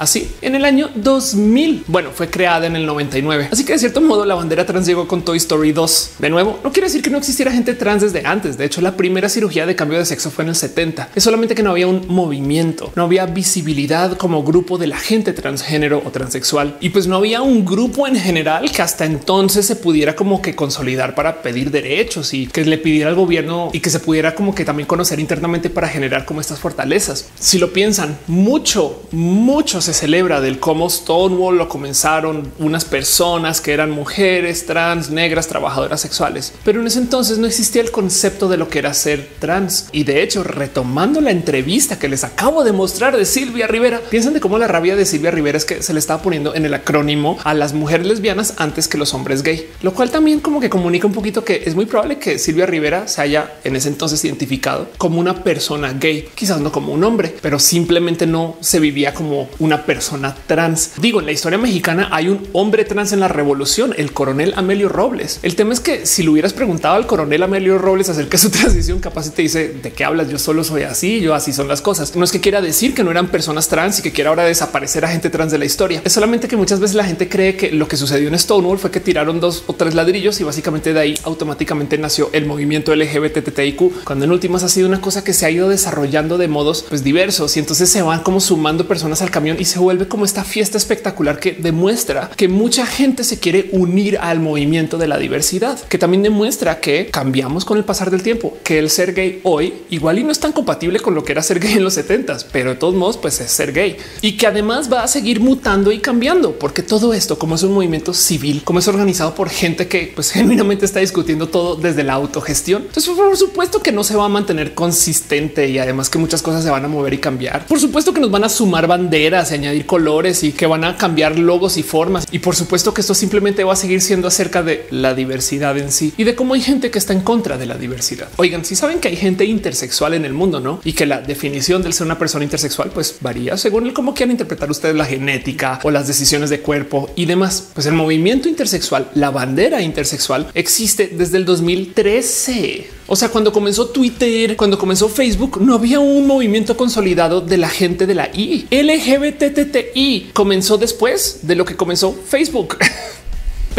así en el año 2000. Bueno, fue creada en el 99. Así que de cierto modo la bandera trans llegó con Toy Story 2. De nuevo, no quiere decir que no existiera gente trans desde antes. De hecho, la primera cirugía de cambio de sexo fue en el 70. Es solamente que no había un movimiento, no había visibilidad como grupo de la gente transgénero o transexual. Y pues no había un grupo en general que hasta entonces se pudiera como que consolidar para pedir derechos y que le pidiera al gobierno y que se pudiera como que también conocer internamente para generar como estas fortalezas. Si lo piensan mucho, mucho se celebra del cómo Stonewall lo comenzaron unas personas que eran mujeres trans, negras, trabajadoras sexuales. Pero en ese entonces no existía el concepto de lo que era ser trans. Y de hecho, retomando la entrevista que les acabo de mostrar de Silvia Rivera, piensan de cómo la rabia de Silvia Rivera es que se le estaba poniendo en el acrónimo a las mujeres lesbianas antes que los hombres gay, lo cual también como que comunica un poquito que es muy probable que Silvia Rivera se haya en ese entonces identificado como una persona gay, quizás no como un hombre, pero simplemente no se vivía como una persona trans. Digo, en la historia mexicana hay un hombre trans en la revolución, el coronel Amelio Robles. El tema es que si le hubieras preguntado al coronel Amelio Robles acerca de su transición, capaz te dice de qué hablas. Yo solo soy así, yo así son las cosas. No es que quiera decir que no eran personas trans y que quiera ahora desaparecer a gente trans de la historia. Es solamente que muchas veces la gente cree que lo que sucedió en Stonewall fue que tiraron dos o tres ladrillos y básicamente de ahí automáticamente nació el movimiento LGBTTIQ, cuando en últimas ha sido una cosa que se ha ido desarrollando de modos pues, diversos y entonces se van como sumando personas al camión y se vuelve como esta fiesta espectacular que demuestra que mucha gente se quiere unir al movimiento de la diversidad, que también demuestra que cambiamos con el pasar del tiempo, que el ser gay hoy igual y no es tan compatible con lo que era ser gay en los 70 pero de todos modos pues es ser gay y que además va a seguir mutando y cambiando, porque todo esto como es un movimiento civil, como es organizado por gente que pues genuinamente está discutiendo todo desde la autogestión. Entonces por supuesto que no se va a mantener consistente y además que muchas cosas se van a mover y cambiar. Por supuesto que nos van a sumar banderas añadir colores y que van a cambiar logos y formas. Y por supuesto que esto simplemente va a seguir siendo acerca de la diversidad en sí y de cómo hay gente que está en contra de la diversidad. Oigan, si saben que hay gente intersexual en el mundo, no? Y que la definición de ser una persona intersexual pues varía según el cómo quieran interpretar ustedes la genética o las decisiones de cuerpo y demás. Pues el movimiento intersexual, la bandera intersexual existe desde el 2013. O sea, cuando comenzó Twitter, cuando comenzó Facebook, no había un movimiento consolidado de la gente de la I. LGBTTI comenzó después de lo que comenzó Facebook.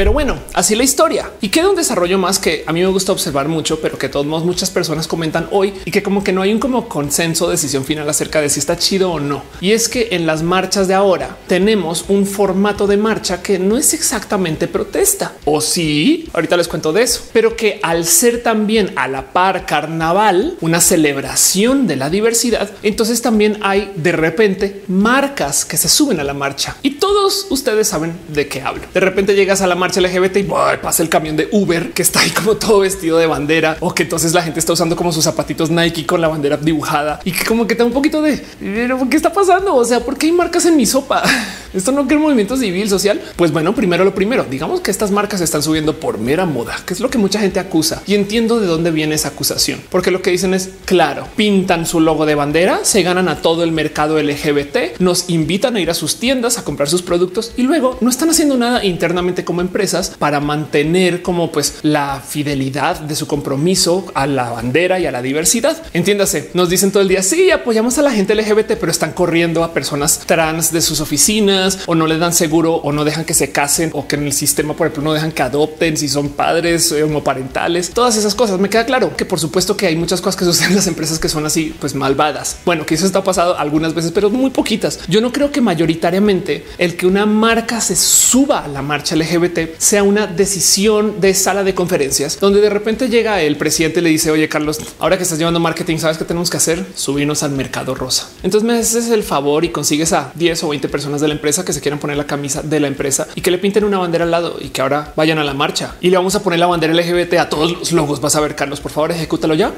Pero bueno, así la historia y queda un desarrollo más que a mí me gusta observar mucho, pero que todos modos muchas personas comentan hoy y que como que no hay un como consenso, decisión final acerca de si está chido o no. Y es que en las marchas de ahora tenemos un formato de marcha que no es exactamente protesta o sí. Ahorita les cuento de eso, pero que al ser también a la par carnaval, una celebración de la diversidad, entonces también hay de repente marcas que se suben a la marcha y todos ustedes saben de qué hablo. De repente llegas a la marcha LGBT y pasa el camión de Uber que está ahí como todo vestido de bandera o que entonces la gente está usando como sus zapatitos Nike con la bandera dibujada y que como que está un poquito de qué está pasando? O sea, ¿por qué hay marcas en mi sopa? Esto no quiere un movimiento civil social. Pues bueno, primero lo primero, digamos que estas marcas están subiendo por mera moda, que es lo que mucha gente acusa y entiendo de dónde viene esa acusación, porque lo que dicen es claro, pintan su logo de bandera, se ganan a todo el mercado LGBT, nos invitan a ir a sus tiendas a comprar sus productos y luego no están haciendo nada internamente como empresas para mantener como pues la fidelidad de su compromiso a la bandera y a la diversidad. Entiéndase, nos dicen todo el día, sí, apoyamos a la gente LGBT, pero están corriendo a personas trans de sus oficinas o no les dan seguro o no dejan que se casen o que en el sistema, por ejemplo, no dejan que adopten si son padres eh, homoparentales, todas esas cosas. Me queda claro que por supuesto que hay muchas cosas que suceden en las empresas que son así, pues malvadas. Bueno, que eso está pasado algunas veces, pero muy poquitas. Yo no creo que mayoritariamente el que una marca se suba a la marcha LGBT sea una decisión de sala de conferencias donde de repente llega el presidente y le dice, oye Carlos, ahora que estás llevando marketing, ¿sabes qué tenemos que hacer? Subirnos al mercado rosa. Entonces me haces el favor y consigues a 10 o 20 personas de la empresa que se quieran poner la camisa de la empresa y que le pinten una bandera al lado y que ahora vayan a la marcha y le vamos a poner la bandera LGBT a todos los logos. Vas a ver, Carlos, por favor, ejecútalo ya.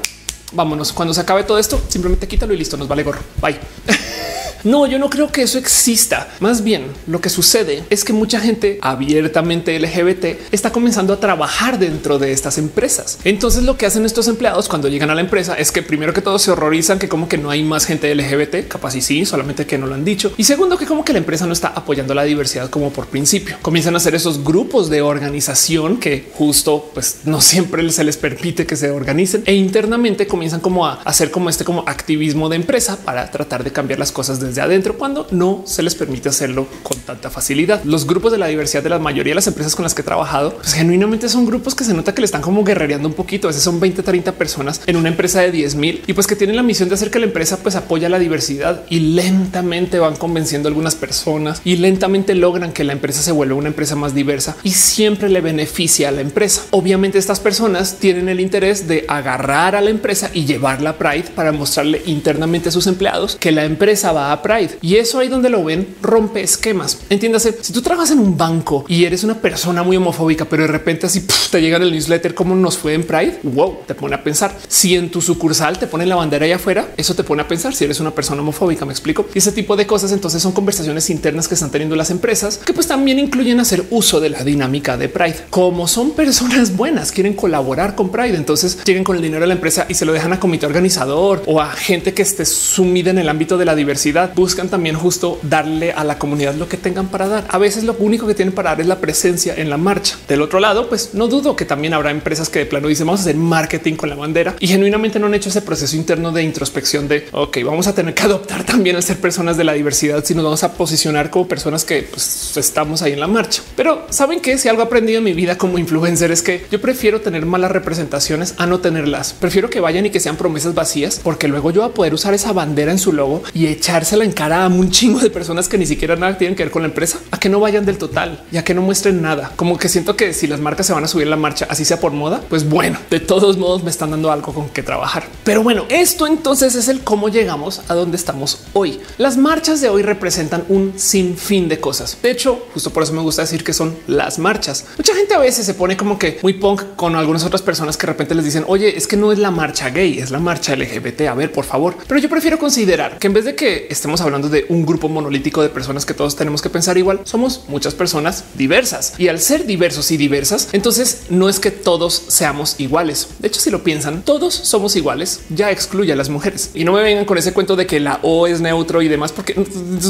Vámonos. Cuando se acabe todo esto, simplemente quítalo y listo. Nos vale gorro. Bye. No, yo no creo que eso exista. Más bien, lo que sucede es que mucha gente abiertamente LGBT está comenzando a trabajar dentro de estas empresas. Entonces, lo que hacen estos empleados cuando llegan a la empresa es que primero que todo se horrorizan que como que no hay más gente LGBT, capaz y sí, solamente que no lo han dicho. Y segundo, que como que la empresa no está apoyando la diversidad como por principio. Comienzan a hacer esos grupos de organización que justo pues no siempre se les permite que se organicen e internamente comienzan como a hacer como este como activismo de empresa para tratar de cambiar las cosas desde adentro cuando no se les permite hacerlo con tanta facilidad. Los grupos de la diversidad de la mayoría de las empresas con las que he trabajado, pues genuinamente son grupos que se nota que le están como guerrereando un poquito. A veces son 20, 30 personas en una empresa de 10 mil y pues que tienen la misión de hacer que la empresa pues apoya la diversidad y lentamente van convenciendo a algunas personas y lentamente logran que la empresa se vuelva una empresa más diversa y siempre le beneficia a la empresa. Obviamente estas personas tienen el interés de agarrar a la empresa y llevarla a Pride para mostrarle internamente a sus empleados que la empresa va a Pride. Y eso ahí donde lo ven rompe esquemas. Entiéndase, si tú trabajas en un banco y eres una persona muy homofóbica, pero de repente así te llega el newsletter cómo nos fue en Pride, wow, te pone a pensar. Si en tu sucursal te ponen la bandera allá afuera, eso te pone a pensar si eres una persona homofóbica, me explico. Y ese tipo de cosas entonces son conversaciones internas que están teniendo las empresas que pues también incluyen hacer uso de la dinámica de Pride. Como son personas buenas, quieren colaborar con Pride, entonces lleguen con el dinero de la empresa y se lo dejan a comité organizador o a gente que esté sumida en el ámbito de la diversidad buscan también justo darle a la comunidad lo que tengan para dar. A veces lo único que tienen para dar es la presencia en la marcha. Del otro lado, pues no dudo que también habrá empresas que de plano dicen vamos a hacer marketing con la bandera y genuinamente no han hecho ese proceso interno de introspección de ok, vamos a tener que adoptar también a ser personas de la diversidad si nos vamos a posicionar como personas que pues, estamos ahí en la marcha. Pero saben que si algo he aprendido en mi vida como influencer es que yo prefiero tener malas representaciones a no tenerlas. Prefiero que vayan y que sean promesas vacías porque luego yo voy a poder usar esa bandera en su logo y echársela en cara a un chingo de personas que ni siquiera nada tienen que ver con la empresa, a que no vayan del total y a que no muestren nada. Como que siento que si las marcas se van a subir la marcha, así sea por moda, pues bueno, de todos modos me están dando algo con que trabajar. Pero bueno, esto entonces es el cómo llegamos a donde estamos hoy. Las marchas de hoy representan un sinfín de cosas. De hecho, justo por eso me gusta decir que son las marchas. Mucha gente a veces se pone como que muy punk con algunas otras personas que de repente les dicen, oye, es que no es la marcha gay, es la marcha LGBT. A ver, por favor. Pero yo prefiero considerar que en vez de que estemos hablando de un grupo monolítico de personas que todos tenemos que pensar igual. Somos muchas personas diversas y al ser diversos y diversas, entonces no es que todos seamos iguales. De hecho, si lo piensan, todos somos iguales. Ya excluye a las mujeres y no me vengan con ese cuento de que la O es neutro y demás, porque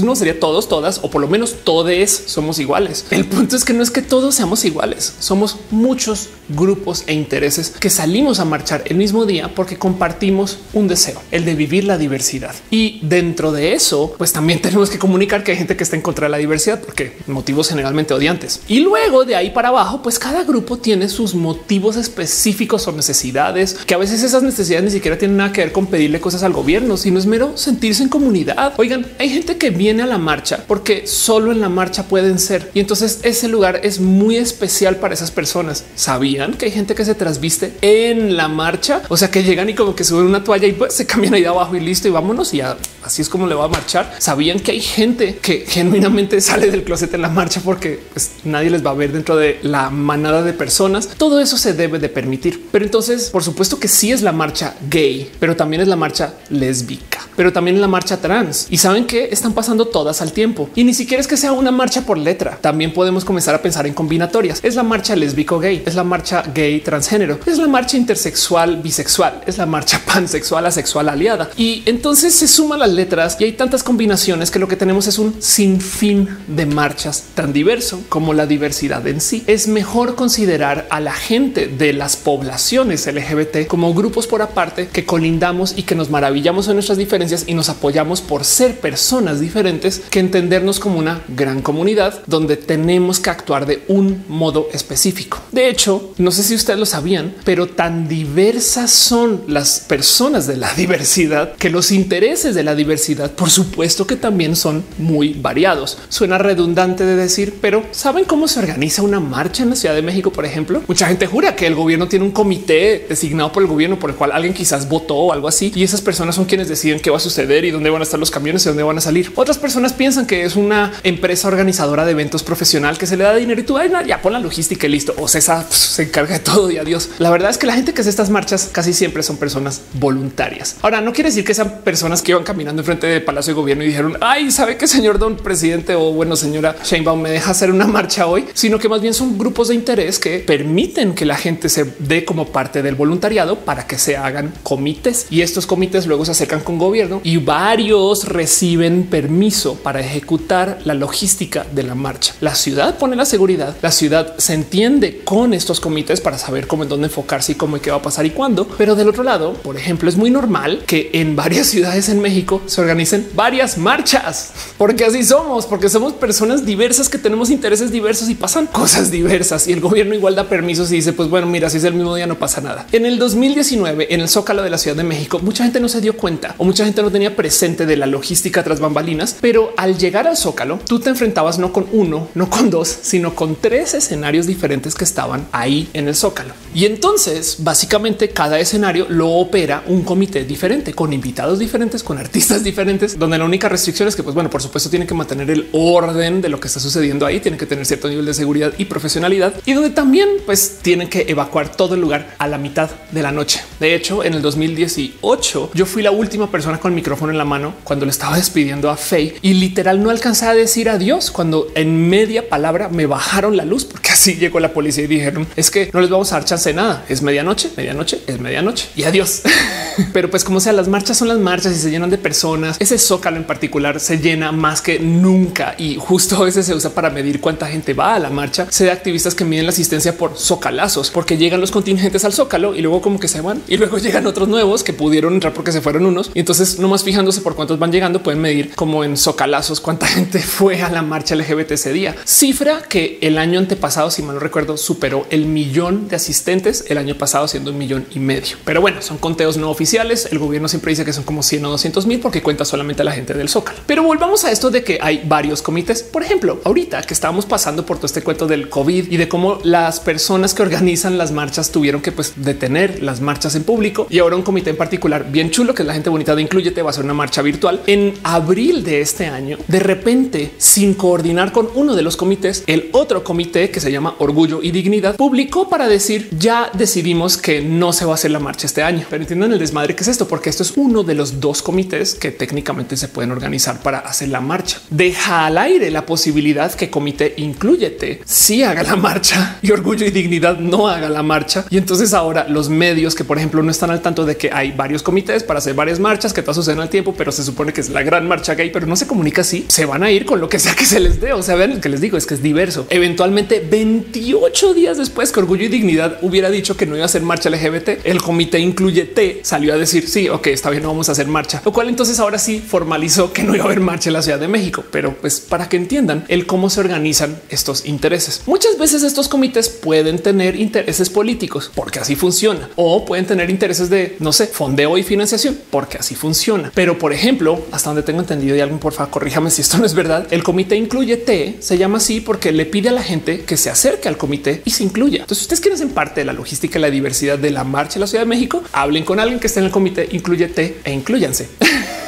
no sería todos, todas o por lo menos todos somos iguales. El punto es que no es que todos seamos iguales, somos muchos grupos e intereses que salimos a marchar el mismo día porque compartimos un deseo, el de vivir la diversidad. Y dentro de eso, pues también tenemos que comunicar que hay gente que está en contra de la diversidad porque motivos generalmente odiantes. Y luego de ahí para abajo, pues cada grupo tiene sus motivos específicos o necesidades que a veces esas necesidades ni siquiera tienen nada que ver con pedirle cosas al gobierno, sino es mero sentirse en comunidad. Oigan, hay gente que viene a la marcha porque solo en la marcha pueden ser y entonces ese lugar es muy especial para esas personas. Sabían que hay gente que se trasviste en la marcha, o sea que llegan y como que suben una toalla y pues se cambian ahí de abajo y listo y vámonos y así es como le va a marchar. Sabían que hay gente que genuinamente sale del closet en la marcha porque pues, nadie les va a ver dentro de la manada de personas. Todo eso se debe de permitir. Pero entonces, por supuesto que sí es la marcha gay, pero también es la marcha lésbica, pero también es la marcha trans. Y saben que están pasando todas al tiempo. Y ni siquiera es que sea una marcha por letra. También podemos comenzar a pensar en combinatorias. Es la marcha lésbico gay, es la marcha gay transgénero, es la marcha intersexual bisexual, es la marcha pansexual asexual aliada. Y entonces se suman las letras y hay tantas combinaciones que lo que tenemos es un sinfín de marchas tan diverso como la diversidad en sí. Es mejor considerar a la gente de las poblaciones LGBT como grupos por aparte que colindamos y que nos maravillamos en nuestras diferencias y nos apoyamos por ser personas diferentes que entendernos como una gran comunidad donde tenemos que actuar de un modo específico. De hecho, no sé si ustedes lo sabían, pero tan diversas son las personas de la diversidad que los intereses de la diversidad, por supuesto que también son muy variados. Suena redundante de decir, pero ¿saben cómo se organiza una marcha en la Ciudad de México, por ejemplo? Mucha gente jura que el gobierno tiene un comité designado por el gobierno por el cual alguien quizás votó o algo así y esas personas son quienes deciden qué va a suceder y dónde van a estar los camiones y dónde van a salir. Otras personas piensan que es una empresa organizadora de eventos profesional que se le da dinero y tú ya pon la logística y listo. O esa pues, se encarga de todo y adiós. La verdad es que la gente que hace estas marchas casi siempre son personas voluntarias. Ahora no quiere decir que sean personas que iban caminando enfrente del Palacio de Gobierno y dijeron ay, sabe que señor don presidente o bueno, señora Sheinbaum me deja hacer una marcha hoy, sino que más bien son grupos de interés que permiten que la gente se dé como parte del voluntariado para que se hagan comités y estos comités luego se acercan con gobierno y varios reciben permiso para ejecutar la logística de la marcha. La ciudad pone la seguridad, la ciudad se entiende con estos comités para saber cómo en dónde enfocarse y cómo y qué va a pasar y cuándo. Pero del otro lado, por ejemplo, es muy normal que en varias ciudades en México se organicen varias marchas, porque así somos, porque somos personas diversas que tenemos intereses diversos y pasan cosas diversas y el gobierno igual da permisos y dice, pues bueno, mira, si es el mismo día no pasa nada. En el 2019, en el Zócalo de la Ciudad de México, mucha gente no se dio cuenta o mucha gente no tenía presente de la logística tras bambalinas, pero al llegar al Zócalo, tú te enfrentabas no con uno, no con dos, sino con tres escenarios diferentes que estaban ahí en el Zócalo. Y entonces, básicamente, cada escenario lo opera un comité diferente, con invitados diferentes, con artistas diferentes, donde la única restricción es que, pues bueno, por supuesto, tiene que mantener el orden de lo que está sucediendo ahí, tiene que tener cierto nivel de seguridad y profesionalidad, y donde también, pues, tienen que evacuar todo el lugar a la mitad de la noche. De hecho, en el 2018, yo fui la última persona con el micrófono en la mano cuando le estaba despidiendo a Faye y literal no alcanzaba a decir adiós cuando en media palabra me bajaron la luz porque así llegó la policía y dijeron es que no les vamos a dar chance de nada. Es medianoche, medianoche, es medianoche y adiós. Pero pues como sea, las marchas son las marchas y se llenan de personas. Ese zócalo en particular se llena más que nunca y justo a veces se usa para medir cuánta gente va a la marcha. Se de activistas que miden la asistencia por zocalazos, porque llegan los contingentes al zócalo y luego como que se van y luego llegan otros nuevos que pudieron entrar porque se fueron unos. Y entonces nomás fijándose por cuántos van llegando pueden medir como en zocalazos cuánta gente fue a la marcha LGBT ese día. Cifra que el año antepasado, si mal no recuerdo, superó el millón de asistentes el año pasado siendo un millón y medio. Pero bueno, son conteos no oficiales. El gobierno siempre dice que son como 100 o 200 mil porque cuenta solamente a la gente del Zócalo. Pero volvamos a esto de que hay varios comités. Por ejemplo, ahorita que estábamos pasando por todo este cuento del COVID y de cómo las personas que organizan las marchas tuvieron que pues, detener las marchas en público y ahora un comité en particular bien chulo que es la gente bonita de Incluyete va a ser una marcha virtual en abril de este año. De repente, sin coordinar con uno de los comités, el otro comité que se llama Orgullo y Dignidad, publicó para decir ya decidimos que no se va a hacer la marcha este año. Pero entiendan el desmadre que es esto, porque esto es uno de los dos comités que técnicamente se pueden organizar para hacer la marcha. Deja al aire la posibilidad que comité incluyete si haga la marcha y Orgullo y Dignidad no haga la marcha. Y entonces ahora los medios que, por ejemplo, no están al tanto de que hay varios comités para hacer varias marchas que todas suceden al tiempo, pero se supone que es la gran marcha gay, pero no se comunica así, se van a ir con lo que sea que se les dé. O sea, ven que les digo es que es diverso. Eventualmente, 28 días después que Orgullo y Dignidad hubiera dicho que no iba a hacer marcha LGBT, el comité incluye T salió a decir sí, ok, está bien, no vamos a hacer marcha, lo cual entonces ahora sí formalizó que no iba a haber marcha en la Ciudad de México, pero pues para que entiendan el cómo se organizan estos intereses. Muchas veces estos comités pueden tener intereses políticos porque así funciona o pueden tener intereses de no sé, fondeo y financiación porque así funciona. Pero por ejemplo, hasta donde tengo entendido y alguien por favor corríjame si esto no es verdad, el comité incluye T se llama así porque le pide a la gente que se acerque al comité y se incluya. Entonces ustedes quieren ser parte de la logística y la diversidad de la marcha en la Ciudad de México, hablen con alguien que esté en el comité, incluye T e incluyanse.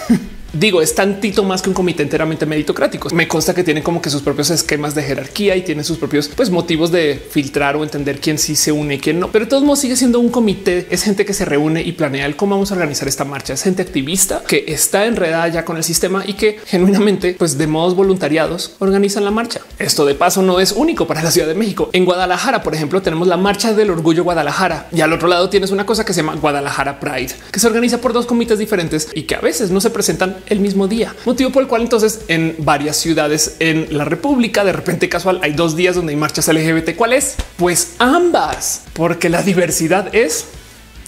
Digo, es tantito más que un comité enteramente meritocrático. Me consta que tiene como que sus propios esquemas de jerarquía y tiene sus propios pues, motivos de filtrar o entender quién sí se une y quién no. Pero de todos modos sigue siendo un comité. Es gente que se reúne y planea el cómo vamos a organizar esta marcha. Es gente activista que está enredada ya con el sistema y que genuinamente, pues de modos voluntariados, organizan la marcha. Esto de paso no es único para la Ciudad de México. En Guadalajara, por ejemplo, tenemos la marcha del orgullo Guadalajara y al otro lado tienes una cosa que se llama Guadalajara Pride, que se organiza por dos comités diferentes y que a veces no se presentan el mismo día, motivo por el cual entonces en varias ciudades en la República de repente casual hay dos días donde hay marchas LGBT. ¿Cuál es? Pues ambas, porque la diversidad es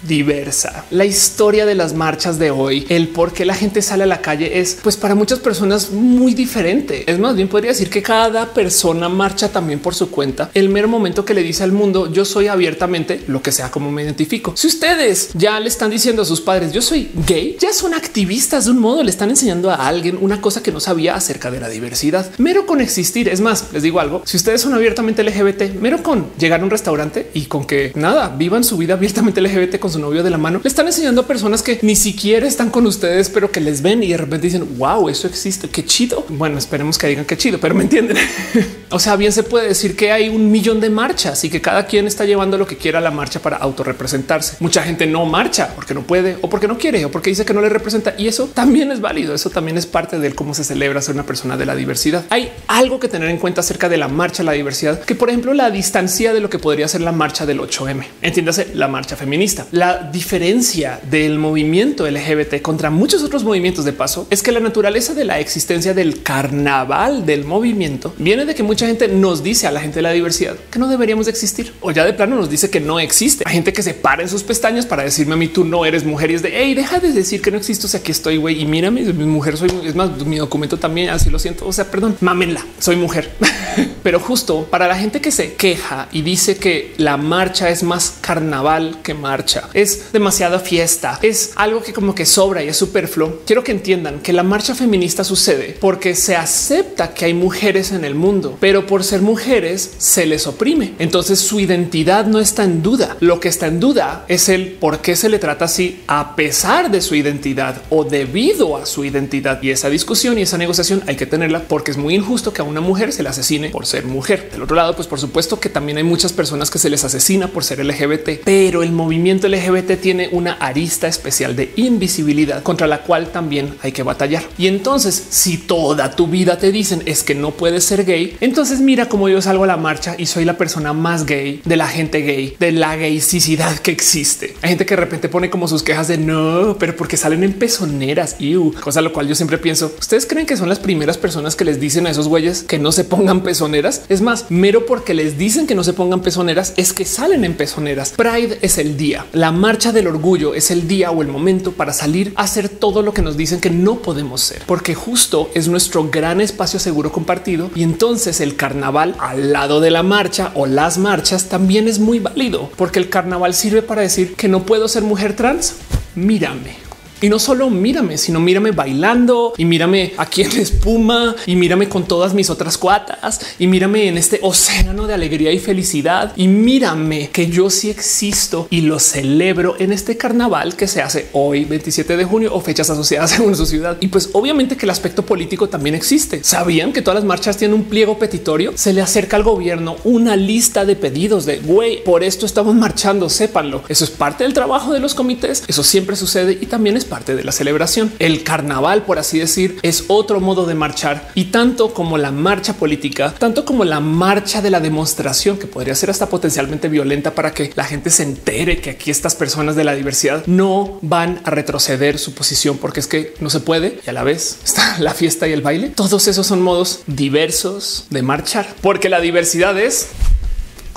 diversa. La historia de las marchas de hoy, el por qué la gente sale a la calle es pues para muchas personas muy diferente. Es más bien podría decir que cada persona marcha también por su cuenta. El mero momento que le dice al mundo yo soy abiertamente lo que sea como me identifico. Si ustedes ya le están diciendo a sus padres yo soy gay, ya son activistas de un modo, le están enseñando a alguien una cosa que no sabía acerca de la diversidad. Mero con existir. Es más, les digo algo. Si ustedes son abiertamente LGBT, mero con llegar a un restaurante y con que nada vivan su vida abiertamente LGBT su novio de la mano, le están enseñando a personas que ni siquiera están con ustedes, pero que les ven y de repente dicen wow, eso existe. Qué chido. Bueno, esperemos que digan qué chido, pero me entienden. o sea, bien se puede decir que hay un millón de marchas y que cada quien está llevando lo que quiera a la marcha para autorrepresentarse. Mucha gente no marcha porque no puede o porque no quiere o porque dice que no le representa y eso también es válido. Eso también es parte de cómo se celebra ser una persona de la diversidad. Hay algo que tener en cuenta acerca de la marcha, la diversidad, que por ejemplo la distancia de lo que podría ser la marcha del 8M. Entiéndase la marcha feminista. La diferencia del movimiento LGBT contra muchos otros movimientos de paso es que la naturaleza de la existencia del carnaval del movimiento viene de que mucha gente nos dice a la gente de la diversidad que no deberíamos existir o ya de plano nos dice que no existe. Hay gente que se para en sus pestañas para decirme a mí tú no eres mujer y es de hey, deja de decir que no existo. O aquí estoy güey y mírame, mi mujer soy. Es más, mi documento también así lo siento. O sea, perdón, mámenla, soy mujer. Pero justo para la gente que se queja y dice que la marcha es más carnaval que marcha, es demasiada fiesta, es algo que como que sobra y es superfluo. Quiero que entiendan que la marcha feminista sucede porque se acepta que hay mujeres en el mundo, pero por ser mujeres se les oprime. Entonces su identidad no está en duda. Lo que está en duda es el por qué se le trata así a pesar de su identidad o debido a su identidad. Y esa discusión y esa negociación hay que tenerla porque es muy injusto que a una mujer se le asesine por ser mujer. Del otro lado, pues por supuesto que también hay muchas personas que se les asesina por ser LGBT, pero el movimiento LGBT tiene una arista especial de invisibilidad contra la cual también hay que batallar. Y entonces, si toda tu vida te dicen es que no puedes ser gay, entonces mira cómo yo salgo a la marcha y soy la persona más gay de la gente gay, de la gaysicidad que existe. Hay gente que de repente pone como sus quejas de no, pero porque salen en pezoneras y cosa lo cual yo siempre pienso. Ustedes creen que son las primeras personas que les dicen a esos güeyes que no se pongan pezoneras? Es más, mero porque les dicen que no se pongan pezoneras es que salen en pezoneras. Pride es el día, marcha del orgullo es el día o el momento para salir a hacer todo lo que nos dicen que no podemos ser, porque justo es nuestro gran espacio seguro compartido. Y entonces el carnaval al lado de la marcha o las marchas también es muy válido, porque el carnaval sirve para decir que no puedo ser mujer trans. Mírame Y no solo mírame, sino mírame bailando y mírame aquí en espuma y mírame con todas mis otras cuatas y mírame en este océano de alegría y felicidad y mírame que yo sí existo y lo celebro en este carnaval que se hace hoy 27 de junio o fechas asociadas según su ciudad. Y pues obviamente que el aspecto político también existe. ¿Sabían que todas las marchas tienen un pliego petitorio? Se le acerca al gobierno una lista de pedidos de güey, por esto estamos marchando, sépanlo. Eso es parte del trabajo de los comités, eso siempre sucede y también es parte de la celebración. El carnaval, por así decir, es otro modo de marchar y tanto como la marcha política, tanto como la marcha de la demostración que podría ser hasta potencialmente violenta para que la gente se entere que aquí estas personas de la diversidad no van a retroceder su posición porque es que no se puede y a la vez está la fiesta y el baile. Todos esos son modos diversos de marchar porque la diversidad es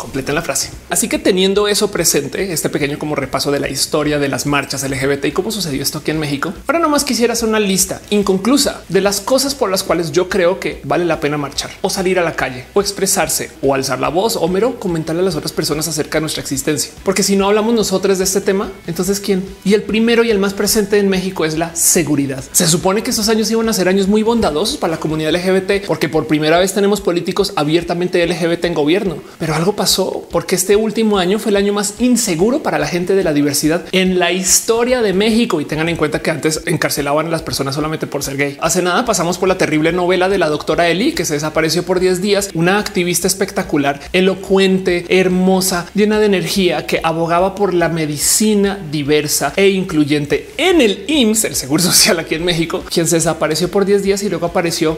completa la frase. Así que teniendo eso presente, este pequeño como repaso de la historia de las marchas LGBT y cómo sucedió esto aquí en México, ahora nomás quisiera hacer una lista inconclusa de las cosas por las cuales yo creo que vale la pena marchar o salir a la calle o expresarse o alzar la voz o mero comentarle a las otras personas acerca de nuestra existencia. Porque si no hablamos nosotros de este tema, entonces quién? Y el primero y el más presente en México es la seguridad. Se supone que esos años iban a ser años muy bondadosos para la comunidad LGBT porque por primera vez tenemos políticos abiertamente LGBT en gobierno, pero algo pasó porque este último año fue el año más inseguro para la gente de la diversidad en la historia de México. Y tengan en cuenta que antes encarcelaban a las personas solamente por ser gay. Hace nada pasamos por la terrible novela de la doctora Eli, que se desapareció por 10 días, una activista espectacular, elocuente, hermosa, llena de energía, que abogaba por la medicina diversa e incluyente en el IMSS, el Seguro Social aquí en México, quien se desapareció por 10 días y luego apareció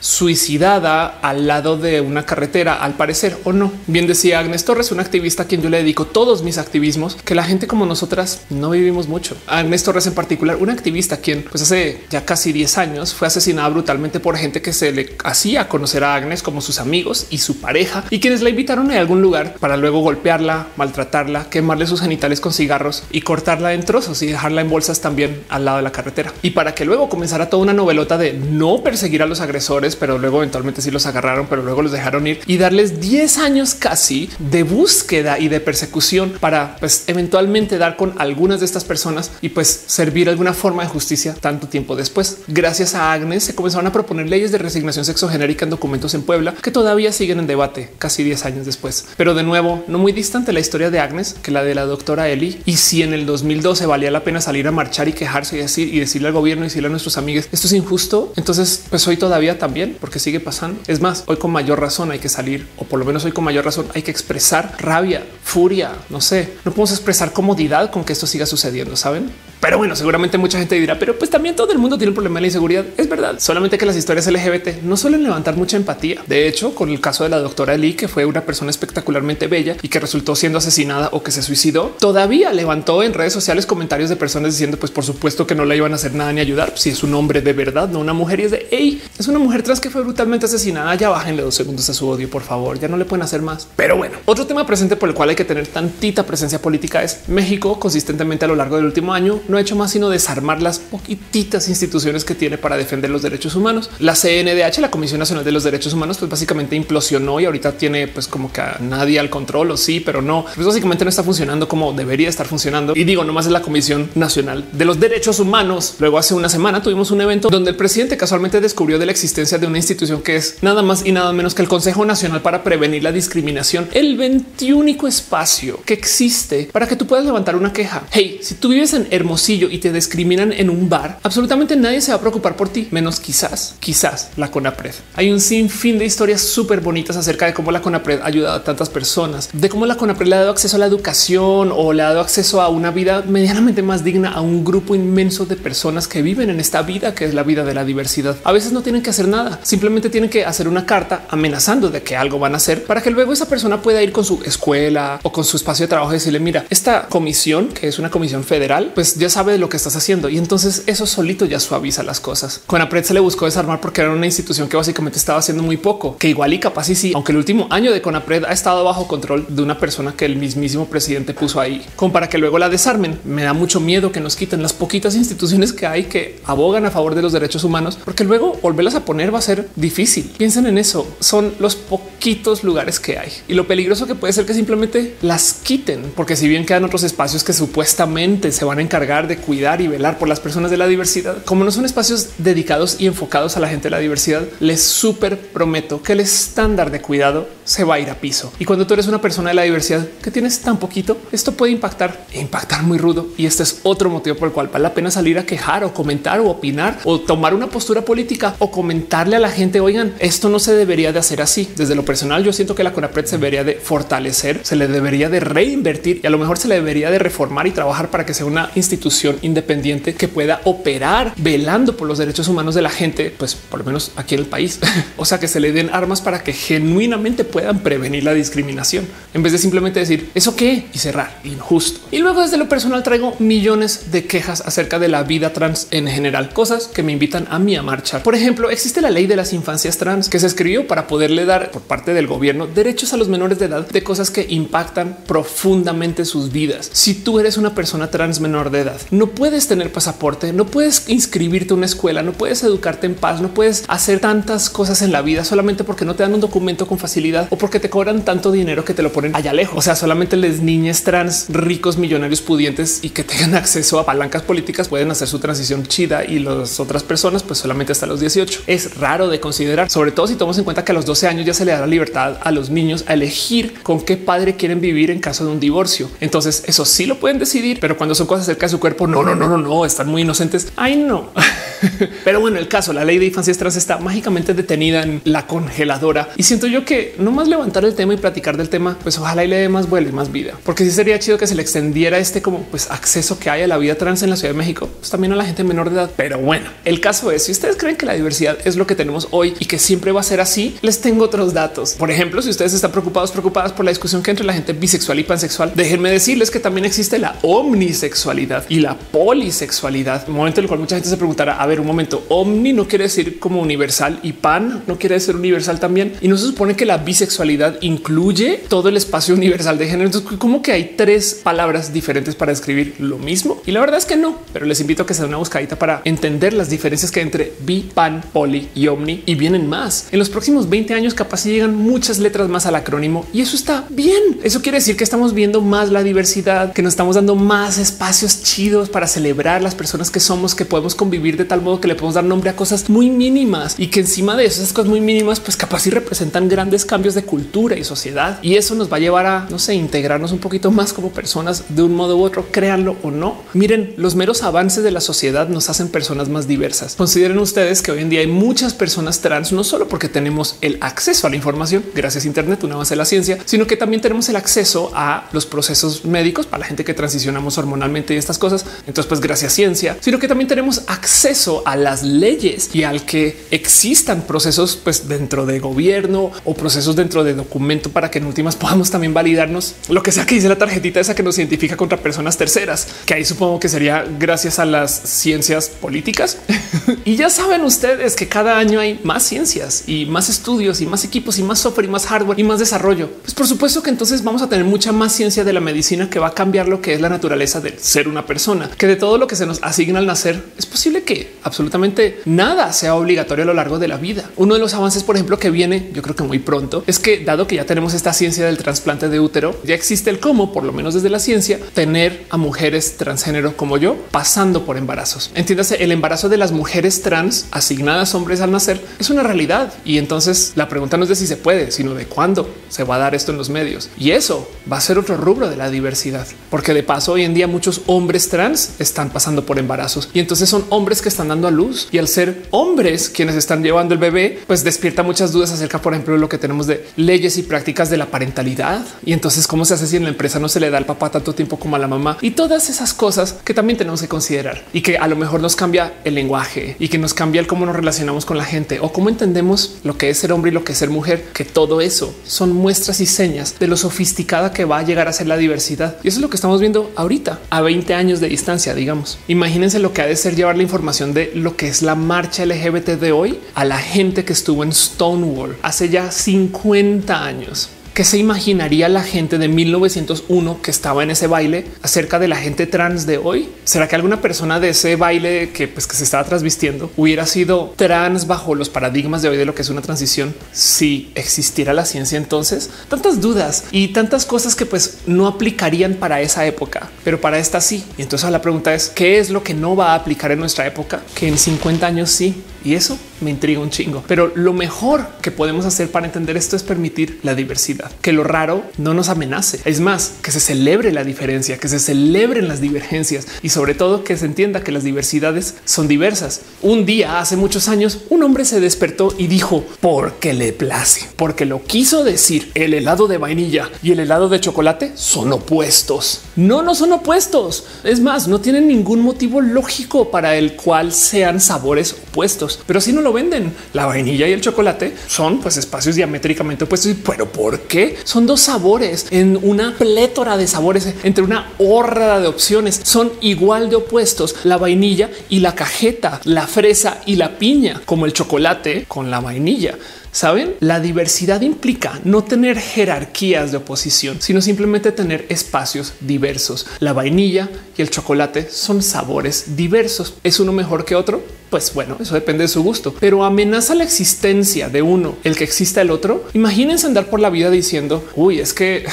suicidada al lado de una carretera, al parecer o no. Bien decía Agnes Torres, una activista a quien yo le dedico todos mis activismos, que la gente como nosotras no vivimos mucho. Agnes Torres en particular, una activista quien pues hace ya casi 10 años fue asesinada brutalmente por gente que se le hacía conocer a Agnes como sus amigos y su pareja y quienes la invitaron a algún lugar para luego golpearla, maltratarla, quemarle sus genitales con cigarros y cortarla en trozos y dejarla en bolsas también al lado de la carretera. Y para que luego comenzara toda una novelota de no perseguir a los agresores pero luego eventualmente sí los agarraron, pero luego los dejaron ir y darles 10 años casi de búsqueda y de persecución para pues eventualmente dar con algunas de estas personas y pues servir alguna forma de justicia tanto tiempo después. Gracias a Agnes se comenzaron a proponer leyes de resignación sexogenérica en documentos en Puebla que todavía siguen en debate casi 10 años después. Pero de nuevo, no muy distante la historia de Agnes que la de la doctora Eli. Y si en el 2012 valía la pena salir a marchar y quejarse y decir y decirle al gobierno y decirle a nuestros amigos esto es injusto, entonces pues hoy todavía también porque sigue pasando. Es más, hoy con mayor razón hay que salir, o por lo menos hoy con mayor razón hay que expresar rabia, furia, no sé, no podemos expresar comodidad con que esto siga sucediendo, ¿saben? Pero bueno, seguramente mucha gente dirá, pero pues también todo el mundo tiene un problema de la inseguridad. Es verdad, solamente que las historias LGBT no suelen levantar mucha empatía. De hecho, con el caso de la doctora Lee, que fue una persona espectacularmente bella y que resultó siendo asesinada o que se suicidó, todavía levantó en redes sociales comentarios de personas diciendo, pues por supuesto que no le iban a hacer nada ni ayudar. Si es un hombre de verdad, no una mujer y es de hey, es una mujer trans que fue brutalmente asesinada. Ya bájenle dos segundos a su odio, por favor. Ya no le pueden hacer más. Pero bueno, otro tema presente por el cual hay que tener tantita presencia política es México consistentemente a lo largo del último año no ha hecho más sino desarmar las poquititas instituciones que tiene para defender los derechos humanos. La CNDH, la Comisión Nacional de los Derechos Humanos, pues básicamente implosionó y ahorita tiene pues como que a nadie al control o sí, pero no, pues básicamente no está funcionando como debería estar funcionando. Y digo, nomás es la Comisión Nacional de los Derechos Humanos. Luego hace una semana tuvimos un evento donde el presidente casualmente descubrió de la existencia de una institución que es nada más y nada menos que el Consejo Nacional para Prevenir la Discriminación, el 21 espacio que existe para que tú puedas levantar una queja. Hey, si tú vives en Hermosillo y te discriminan en un bar, absolutamente nadie se va a preocupar por ti, menos quizás, quizás la CONAPRED. Hay un sinfín de historias súper bonitas acerca de cómo la CONAPRED ha ayudado a tantas personas, de cómo la CONAPRED le ha dado acceso a la educación o le ha dado acceso a una vida medianamente más digna a un grupo inmenso de personas que viven en esta vida que es la vida de la diversidad. A veces no tienen que hacer nada, simplemente tienen que hacer una carta amenazando de que algo van a hacer para que luego esa persona pueda ir con su escuela o con su espacio de trabajo y decirle, mira, esta comisión, que es una comisión federal, pues ya sabe de lo que estás haciendo. Y entonces eso solito ya suaviza las cosas. Con Apret se le buscó desarmar porque era una institución que básicamente estaba haciendo muy poco, que igual y capaz y sí, aunque el último año de Conapred ha estado bajo control de una persona que el mismísimo presidente puso ahí, como para que luego la desarmen. Me da mucho miedo que nos quiten las poquitas instituciones que hay que abogan a favor de los derechos humanos, porque luego volver volverlas a poner va a ser difícil. Piensen en eso. Son los poquitos lugares que hay y lo peligroso que puede ser que simplemente las quiten, porque si bien quedan otros espacios que supuestamente se van a encargar de cuidar y velar por las personas de la diversidad, como no son espacios dedicados y enfocados a la gente de la diversidad, les súper prometo que el estándar de cuidado se va a ir a piso. Y cuando tú eres una persona de la diversidad que tienes tan poquito, esto puede impactar e impactar muy rudo. Y este es otro motivo por el cual vale la pena salir a quejar o comentar o opinar o tomar una postura política o comentarle a la gente, oigan, esto no se debería de hacer así. Desde lo personal, yo siento que la CONAPRED se debería de fortalecer, se le debería de reinvertir y a lo mejor se le debería de reformar y trabajar para que sea una institución independiente que pueda operar velando por los derechos humanos de la gente, pues por lo menos aquí en el país. o sea, que se le den armas para que genuinamente puedan prevenir la discriminación en vez de simplemente decir eso qué y cerrar injusto. Y luego desde lo personal traigo millones de quejas acerca de la vida trans en general, cosas que me invitan a mí a marchar. Por ejemplo, existe la ley de las infancias trans que se escribió para poderle dar por parte del gobierno derechos a los menores de edad de cosas que impactan profundamente sus vidas. Si tú eres una persona trans menor de edad, no puedes tener pasaporte, no puedes inscribirte a una escuela, no puedes educarte en paz, no puedes hacer tantas cosas en la vida solamente porque no te dan un documento con facilidad o porque te cobran tanto dinero que te lo ponen allá lejos. O sea, solamente les niñas trans ricos, millonarios, pudientes y que tengan acceso a palancas políticas pueden hacer su transición chida y las otras personas pues solamente hasta los 18. Es raro de considerar, sobre todo si tomamos en cuenta que a los 12 años ya se le da la libertad a los niños a elegir con qué padre quieren vivir en caso de un divorcio. Entonces eso sí lo pueden decidir, pero cuando son cosas acerca de su cuerpo, no, no, no, no, no, están muy inocentes. Ay, no. pero bueno, el caso, la ley de infancias trans está mágicamente detenida en la congeladora y siento yo que no más levantar el tema y platicar del tema, pues ojalá y le dé más vuelo y más vida, porque sí sería chido que se le extendiera este como pues acceso que hay a la vida trans en la Ciudad de México, pues también a la gente menor de edad. Pero bueno, el caso es si ustedes creen que la diversidad es lo que tenemos hoy y que siempre va a ser así, les tengo otros datos. Por ejemplo, si ustedes están preocupados, preocupadas por la discusión que entre la gente bisexual y pansexual, déjenme decirles que también existe la omnisexualidad y la polisexualidad. Momento en el cual mucha gente se preguntará, a ver, un momento, omni no quiere decir como universal y pan no quiere decir universal también. Y no se supone que la bisexualidad incluye todo el espacio universal de género. Entonces, como que hay tres palabras diferentes para describir lo mismo? Y la verdad es que no, pero les invito a que se den una buscadita para entender las diferencias que hay entre bi, pan, poli y omni y vienen más. En los próximos 20 años capaz llegan muchas letras más al acrónimo y eso está bien. Eso quiere decir que estamos viendo más la diversidad, que nos estamos dando más espacios chidos para celebrar las personas que somos, que podemos convivir de tal modo que le podemos dar nombre a cosas muy mínimas y que encima de esas cosas muy mínimas, pues capaz y representan grandes cambios de cultura y sociedad. Y eso nos va a llevar a, no sé, integrarnos un poquito más como personas de un modo u otro, créanlo o no. Miren, los meros avances de la sociedad nos hacen personas más diversas. Consideren ustedes que hoy en día hay muchas personas trans, no solo porque tenemos el acceso a la información gracias a Internet, un avance de la ciencia, sino que también tenemos el acceso a los procesos médicos para la gente que transicionamos hormonalmente y estas cosas. Entonces, pues gracias ciencia, sino que también tenemos acceso a las leyes y al que existan procesos pues dentro de gobierno o procesos dentro de documento para que en últimas podamos también validarnos lo que sea que dice la tarjetita esa que nos identifica contra personas terceras, que ahí supongo que sería gracias a las ciencias políticas. y ya saben ustedes que cada año hay más ciencias y más estudios y más equipos y más software y más hardware y más desarrollo. Pues por supuesto que entonces vamos a tener mucha más ciencia de la medicina que va a cambiar lo que es la naturaleza de ser una persona, que de todo lo que se nos asigna al nacer es posible que absolutamente nada sea obligatorio a lo largo de la vida. Uno de los avances, por ejemplo, que viene, yo creo que muy pronto, es que dado que ya tenemos esta ciencia del trasplante de útero, ya existe el cómo, por lo menos desde la ciencia, tener a mujeres transgénero como yo pasando por embarazos. Entiéndase, el embarazo de las mujeres trans asignadas hombres al nacer es una realidad. Y entonces la pregunta no es de si se puede, sino de cuándo se va a dar esto en los medios. Y eso va a ser otro rubro de la diversidad, porque de paso hoy en día muchos hombres trans están pasando por embarazos y entonces son hombres que están dando a luz y al ser hombres quienes están llevando el bebé, pues despierta muchas dudas acerca, por ejemplo, de lo que tenemos de leyes y prácticas de la parentalidad. Y entonces cómo se hace si en la empresa no se le da al papá tanto tiempo como a la mamá y todas esas cosas que también tenemos que considerar y que a lo mejor nos cambia el lenguaje y que nos cambia el cómo nos relacionamos con la gente o cómo entendemos lo que es ser hombre y lo que es ser mujer, que todo eso son muestras y señas de lo sofisticada que va a llegar a ser la diversidad. Y eso es lo que estamos viendo ahorita a 20 años de distancia, digamos. Imagínense lo que ha de ser llevar la información de lo que es la marcha LGBT de hoy a la gente que estuvo en Stonewall hace ya 50 años ¿Qué se imaginaría la gente de 1901 que estaba en ese baile acerca de la gente trans de hoy? ¿Será que alguna persona de ese baile que, pues, que se estaba transvistiendo hubiera sido trans bajo los paradigmas de hoy de lo que es una transición? Si existiera la ciencia entonces, tantas dudas y tantas cosas que pues no aplicarían para esa época, pero para esta sí. Y entonces la pregunta es, ¿qué es lo que no va a aplicar en nuestra época? Que en 50 años sí. Y eso me intriga un chingo. Pero lo mejor que podemos hacer para entender esto es permitir la diversidad, que lo raro no nos amenace. Es más, que se celebre la diferencia, que se celebren las divergencias y sobre todo que se entienda que las diversidades son diversas. Un día hace muchos años, un hombre se despertó y dijo porque le place, porque lo quiso decir. El helado de vainilla y el helado de chocolate son opuestos. No, no son opuestos. Es más, no tienen ningún motivo lógico para el cual sean sabores opuestos, pero si no lo venden. La vainilla y el chocolate son pues espacios diamétricamente opuestos. Pero ¿por qué? Son dos sabores en una plétora de sabores entre una horda de opciones. Son igual de opuestos la vainilla y la cajeta, la fresa y la piña, como el chocolate con la vainilla. Saben, la diversidad implica no tener jerarquías de oposición, sino simplemente tener espacios diversos. La vainilla y el chocolate son sabores diversos. ¿Es uno mejor que otro? Pues bueno, eso depende de su gusto, pero amenaza la existencia de uno, el que exista el otro. Imagínense andar por la vida diciendo, uy, es que,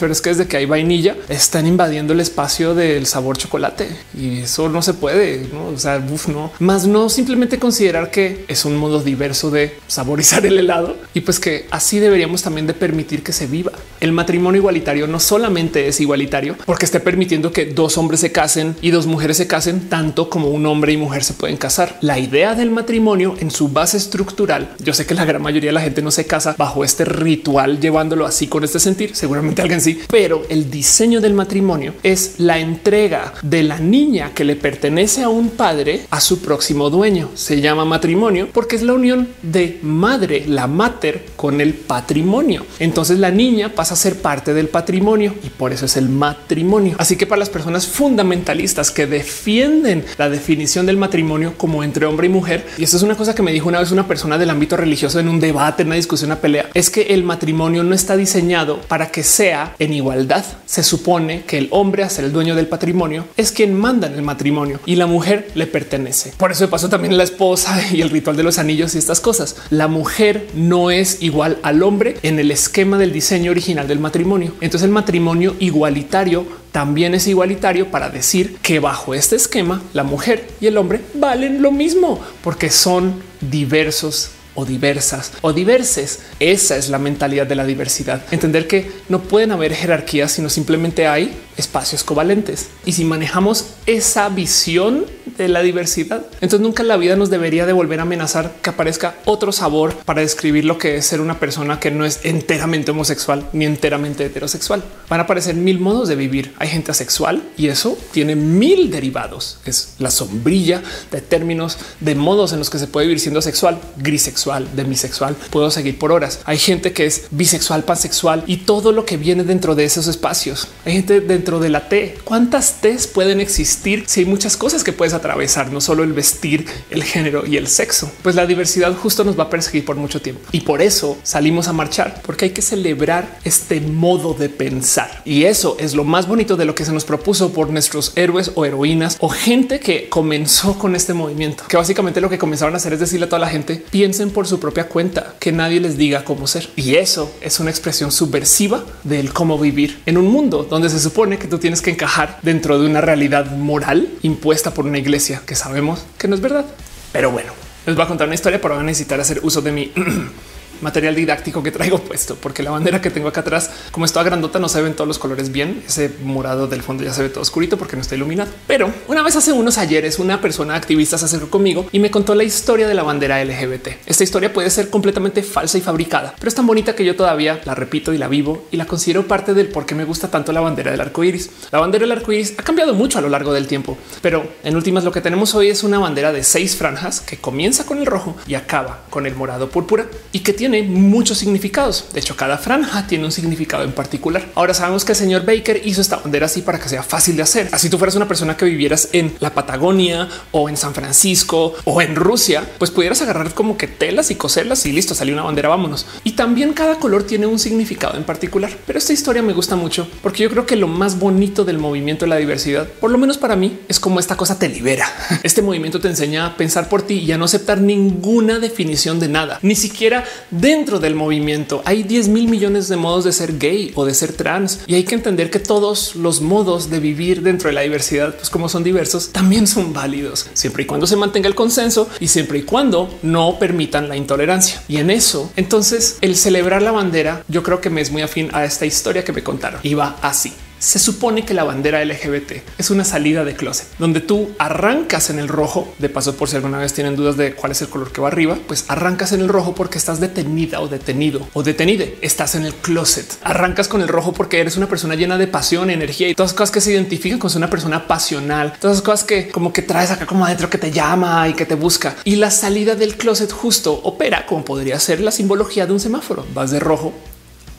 pero es que desde que hay vainilla están invadiendo el espacio del sabor chocolate y eso no se puede, ¿no? o sea, no, más no simplemente considerar que es un modo diverso de saborizar el helado y pues que así deberíamos también de permitir que se viva. El matrimonio igualitario no solamente es igualitario porque esté permitiendo que dos hombres se casen y dos mujeres se casen tanto como un hombre y mujer se pueden casar la idea del matrimonio en su base estructural. Yo sé que la gran mayoría de la gente no se casa bajo este ritual, llevándolo así con este sentir. Seguramente alguien sí, pero el diseño del matrimonio es la entrega de la niña que le pertenece a un padre a su próximo dueño. Se llama matrimonio porque es la unión de madre, la mater con el patrimonio. Entonces la niña pasa a ser parte del patrimonio y por eso es el matrimonio. Así que para las personas fundamentalistas que defienden la definición del matrimonio como como entre hombre y mujer. Y esto es una cosa que me dijo una vez una persona del ámbito religioso en un debate, en una discusión, una pelea, es que el matrimonio no está diseñado para que sea en igualdad. Se supone que el hombre, a ser el dueño del patrimonio, es quien manda en el matrimonio y la mujer le pertenece. Por eso pasó también la esposa y el ritual de los anillos y estas cosas. La mujer no es igual al hombre en el esquema del diseño original del matrimonio. Entonces el matrimonio igualitario también es igualitario para decir que bajo este esquema la mujer y el hombre valen lo mismo porque son diversos o diversas o diverses. Esa es la mentalidad de la diversidad. Entender que no pueden haber jerarquías, sino simplemente hay espacios covalentes. Y si manejamos esa visión de la diversidad, entonces nunca la vida nos debería de volver a amenazar que aparezca otro sabor para describir lo que es ser una persona que no es enteramente homosexual ni enteramente heterosexual. Van a aparecer mil modos de vivir. Hay gente asexual y eso tiene mil derivados. Es la sombrilla de términos de modos en los que se puede vivir siendo sexual, grisexual, demisexual. Puedo seguir por horas. Hay gente que es bisexual, pansexual y todo lo que viene dentro de esos espacios. Hay gente dentro de la T. ¿Cuántas T's pueden existir si hay muchas cosas que puedes atravesar, no solo el vestir, el género y el sexo? Pues la diversidad justo nos va a perseguir por mucho tiempo. Y por eso salimos a marchar, porque hay que celebrar este modo de pensar. Y eso es lo más bonito de lo que se nos propuso por nuestros héroes o heroínas o gente que comenzó con este movimiento, que básicamente lo que comenzaron a hacer es decirle a toda la gente, piensen por su propia cuenta, que nadie les diga cómo ser. Y eso es una expresión subversiva del cómo vivir en un mundo donde se supone que tú tienes que encajar dentro de una realidad moral impuesta por una iglesia que sabemos que no es verdad. Pero bueno, les voy a contar una historia, pero van a necesitar hacer uso de mi material didáctico que traigo puesto, porque la bandera que tengo acá atrás, como está grandota, no se ven todos los colores bien. Ese morado del fondo ya se ve todo oscurito porque no está iluminado. Pero una vez hace unos ayeres, una persona activista se acercó conmigo y me contó la historia de la bandera LGBT. Esta historia puede ser completamente falsa y fabricada, pero es tan bonita que yo todavía la repito y la vivo y la considero parte del por qué me gusta tanto la bandera del arco iris. La bandera del arco iris ha cambiado mucho a lo largo del tiempo, pero en últimas lo que tenemos hoy es una bandera de seis franjas que comienza con el rojo y acaba con el morado púrpura y que tiene tiene muchos significados. De hecho, cada franja tiene un significado en particular. Ahora sabemos que el señor Baker hizo esta bandera así para que sea fácil de hacer. Así tú fueras una persona que vivieras en la Patagonia o en San Francisco o en Rusia, pues pudieras agarrar como que telas y coserlas y listo, salió una bandera, vámonos. Y también cada color tiene un significado en particular. Pero esta historia me gusta mucho porque yo creo que lo más bonito del movimiento de la diversidad, por lo menos para mí, es como esta cosa te libera. Este movimiento te enseña a pensar por ti y a no aceptar ninguna definición de nada, ni siquiera dentro del movimiento. Hay 10 mil millones de modos de ser gay o de ser trans y hay que entender que todos los modos de vivir dentro de la diversidad, pues como son diversos, también son válidos siempre y cuando se mantenga el consenso y siempre y cuando no permitan la intolerancia. Y en eso, entonces el celebrar la bandera, yo creo que me es muy afín a esta historia que me contaron. Iba así. Se supone que la bandera LGBT es una salida de closet donde tú arrancas en el rojo. De paso, por si alguna vez tienen dudas de cuál es el color que va arriba, pues arrancas en el rojo porque estás detenida o detenido o detenide. Estás en el closet. Arrancas con el rojo porque eres una persona llena de pasión, energía y todas cosas que se identifican con una persona pasional. Todas las cosas que como que traes acá como adentro que te llama y que te busca. Y la salida del closet justo opera como podría ser la simbología de un semáforo. Vas de rojo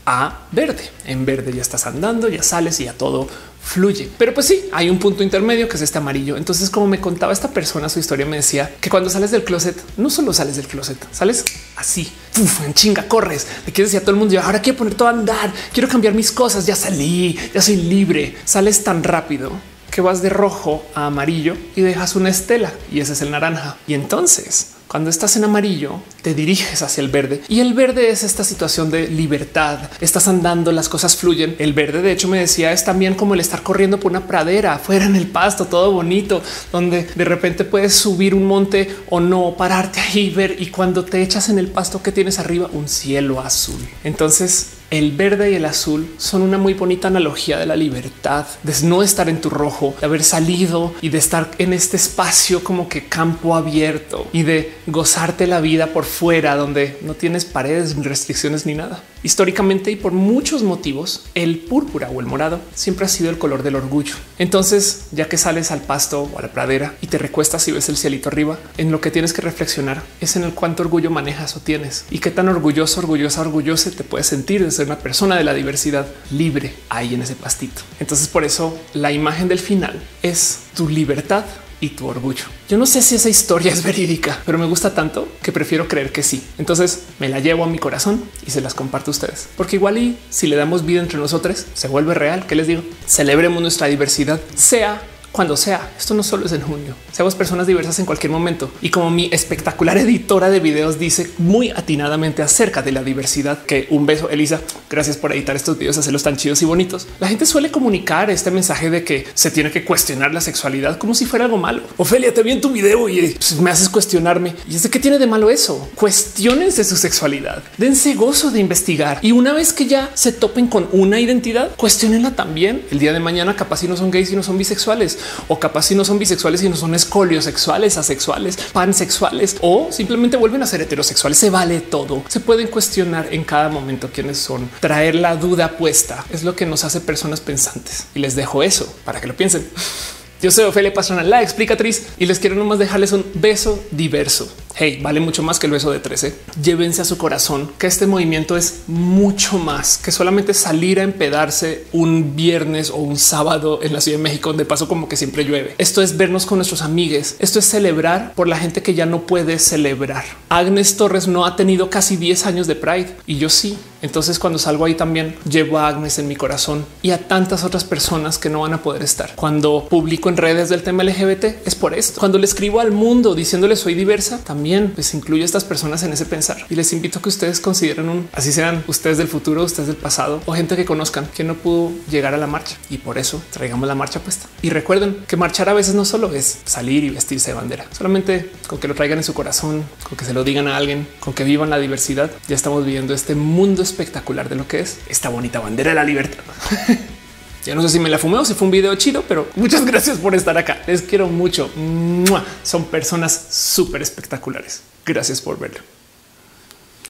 a verde. En verde ya estás andando, ya sales y ya todo fluye. Pero pues sí, hay un punto intermedio que es este amarillo. Entonces, como me contaba esta persona, su historia me decía que cuando sales del closet, no solo sales del closet, sales así, en chinga, corres, le quieres decir a todo el mundo, ahora quiero poner todo a andar, quiero cambiar mis cosas, ya salí, ya soy libre, sales tan rápido que vas de rojo a amarillo y dejas una estela y ese es el naranja. Y entonces cuando estás en amarillo, te diriges hacia el verde y el verde es esta situación de libertad. Estás andando, las cosas fluyen. El verde, de hecho, me decía es también como el estar corriendo por una pradera afuera en el pasto, todo bonito, donde de repente puedes subir un monte o no pararte ahí y ver. Y cuando te echas en el pasto que tienes arriba, un cielo azul. Entonces el verde y el azul son una muy bonita analogía de la libertad, de no estar en tu rojo, de haber salido y de estar en este espacio como que campo abierto y de gozarte la vida por fuera, donde no tienes paredes, restricciones ni nada. Históricamente y por muchos motivos, el púrpura o el morado siempre ha sido el color del orgullo. Entonces, ya que sales al pasto o a la pradera y te recuestas y ves el cielito arriba, en lo que tienes que reflexionar es en el cuánto orgullo manejas o tienes y qué tan orgulloso, orgullosa, orgulloso te puedes sentir de ser una persona de la diversidad libre ahí en ese pastito. Entonces, por eso la imagen del final es tu libertad y tu orgullo. Yo no sé si esa historia es verídica, pero me gusta tanto que prefiero creer que sí. Entonces me la llevo a mi corazón y se las comparto a ustedes, porque igual y si le damos vida entre nosotros, se vuelve real. ¿Qué les digo? Celebremos nuestra diversidad, sea cuando sea. Esto no solo es en junio. Seamos personas diversas en cualquier momento. Y como mi espectacular editora de videos dice muy atinadamente acerca de la diversidad, que un beso, Elisa, gracias por editar estos videos, hacerlos tan chidos y bonitos. La gente suele comunicar este mensaje de que se tiene que cuestionar la sexualidad como si fuera algo malo. Ofelia, te vi en tu video y pues, me haces cuestionarme. Y es de qué tiene de malo eso. Cuestiones su sexualidad. Dense gozo de investigar. Y una vez que ya se topen con una identidad, cuestionenla también. El día de mañana capaz si no son gays y no son bisexuales o capaz si no son bisexuales y no son escoliosexuales, asexuales, pansexuales o simplemente vuelven a ser heterosexuales. Se vale todo. Se pueden cuestionar en cada momento quiénes son. Traer la duda puesta es lo que nos hace personas pensantes y les dejo eso para que lo piensen. Yo soy Ofelia Pastrana, la explicatriz, y les quiero nomás dejarles un beso diverso. Hey, vale mucho más que el beso de 13. Llévense a su corazón que este movimiento es mucho más que solamente salir a empedarse un viernes o un sábado en la Ciudad de México, donde paso como que siempre llueve. Esto es vernos con nuestros amigues. Esto es celebrar por la gente que ya no puede celebrar. Agnes Torres no ha tenido casi 10 años de Pride y yo sí. Entonces cuando salgo ahí también llevo a Agnes en mi corazón y a tantas otras personas que no van a poder estar. Cuando publico en redes del tema LGBT es por esto. Cuando le escribo al mundo diciéndole soy diversa, también pues incluyo a estas personas en ese pensar y les invito a que ustedes consideren un así sean ustedes del futuro, ustedes del pasado o gente que conozcan que no pudo llegar a la marcha y por eso traigamos la marcha puesta. Y recuerden que marchar a veces no solo es salir y vestirse de bandera, solamente con que lo traigan en su corazón, con que se lo digan a alguien, con que vivan la diversidad. Ya estamos viviendo este mundo espectacular de lo que es esta bonita bandera de la libertad. ya no sé si me la fumé o si fue un video chido, pero muchas gracias por estar acá. Les quiero mucho. Son personas súper espectaculares. Gracias por verlo.